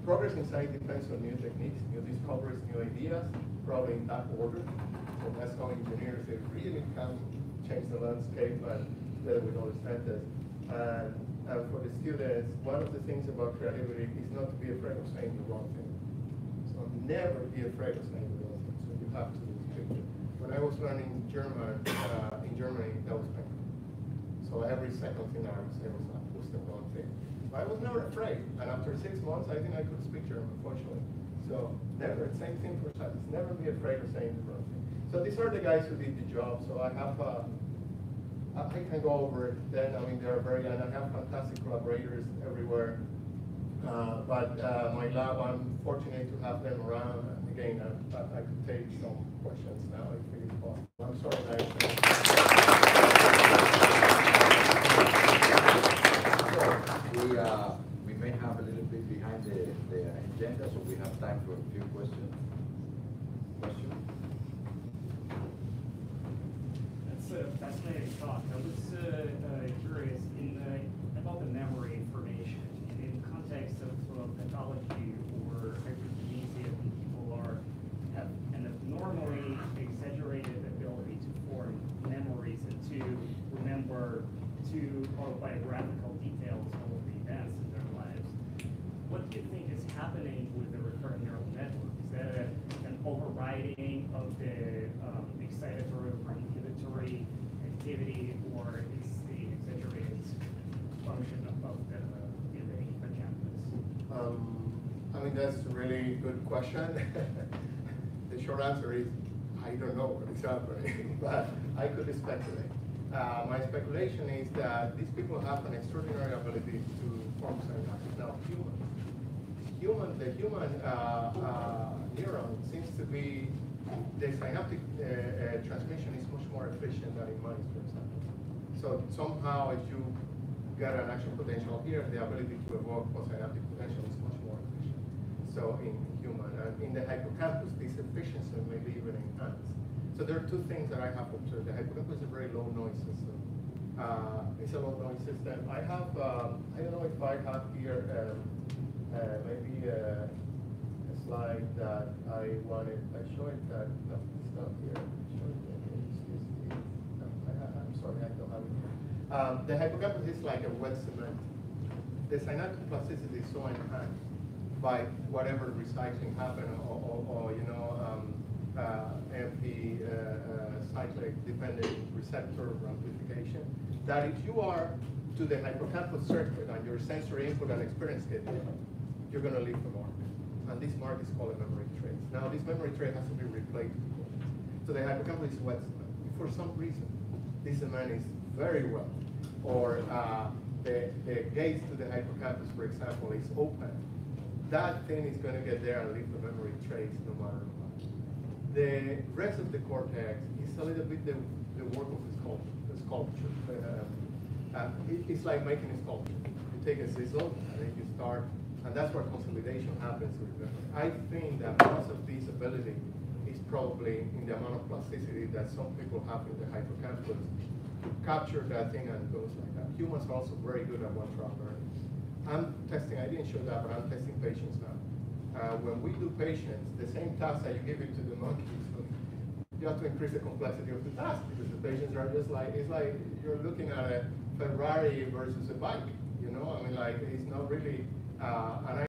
Progress in science depends on new techniques, new discoveries, new ideas, probably in that order. So that's how engineers, they really can change the landscape and that we understand this. And, and for the students, one of the things about creativity is not to be afraid of saying the wrong thing. Never be afraid of saying the wrong thing. So you have to speak. When I was learning German uh, in Germany, that was painful. So every second thing I would say was a Pusten one thing. But I was never afraid, and after six months, I think I could speak German, fortunately. So never, same thing for science, never be afraid of saying the wrong thing. So these are the guys who did the job, so I have, uh, I I can go over it then, I mean, they're very, and I have fantastic collaborators everywhere. Uh, But uh, my lab, I'm fortunate to have them around, and again, I I- I could take some questions now if it is possible. I'm sorry, I. We, uh, we may have a little bit behind the, the agenda, so we have time for a few questions. Question? That's a fascinating talk. I was uh, uh, curious in the, about the memory information in context of uh, pathology or hyperthymesia when people are have an abnormally exaggerated ability to form memories and to remember to autobiographical details of the events in their lives. What do you think is happening with the recurrent neural network? Is that a, an overriding of the um, excitatory or inhibitory activity, or is the exaggerated function of the, uh, the hippocampus? Um, I mean, that's a really good question. The short answer is, I don't know what is happening, but I could speculate. Uh, my speculation is that these people have an extraordinary ability to form synapses. Now, human, human, the human uh, uh, neuron seems to be, the synaptic transmission is much more efficient than in mice, for example. So somehow, if you get an action potential here, the ability to evoke postsynaptic potential is much more efficient. So in human, and in the hippocampus, this efficiency may be even enhanced. So there are two things that I have observed. The hippocampus is a very low noise system. Uh, it's a low noise system. I have, um, I don't know if I have here, um, uh, maybe uh, a slide that I wanted, I show it that, it's here. I'm sorry, I don't have it here. Um, the hippocampus is like a wet cement. The synaptic plasticity is so enhanced by whatever recycling happened or, or, or you know, um, uh, the uh, uh, cyclic dependent receptor amplification, that if you are to the hippocampal circuit and your sensory input and experience get there, you're going to leave a mark. And this mark is called a memory trace. Now, this memory trace has to be replaced. So the hippocampus is wet for some reason this cement is very well, or uh, the, the gates to the hippocampus, for example, is open, that thing is going to get there and leave the memory trace no matter. The rest of the cortex is a little bit the, the work of the sculpture. The sculpture. Uh, uh, it- it's like making a sculpture. You take a chisel and then you start, and that's where consolidation happens. I think that most of this ability is probably in the amount of plasticity that some people have in the hippocampus to capture that thing and goes like that. Humans are also very good at one-shot learning. I'm testing, I didn't show that, but I'm testing patients now. Uh, when we do patients, the same task that you give it to the monkeys, you have to increase the complexity of the task because the patients are just like, it's like you're looking at a Ferrari versus a bike, you know? I mean, like, it's not really, uh, and I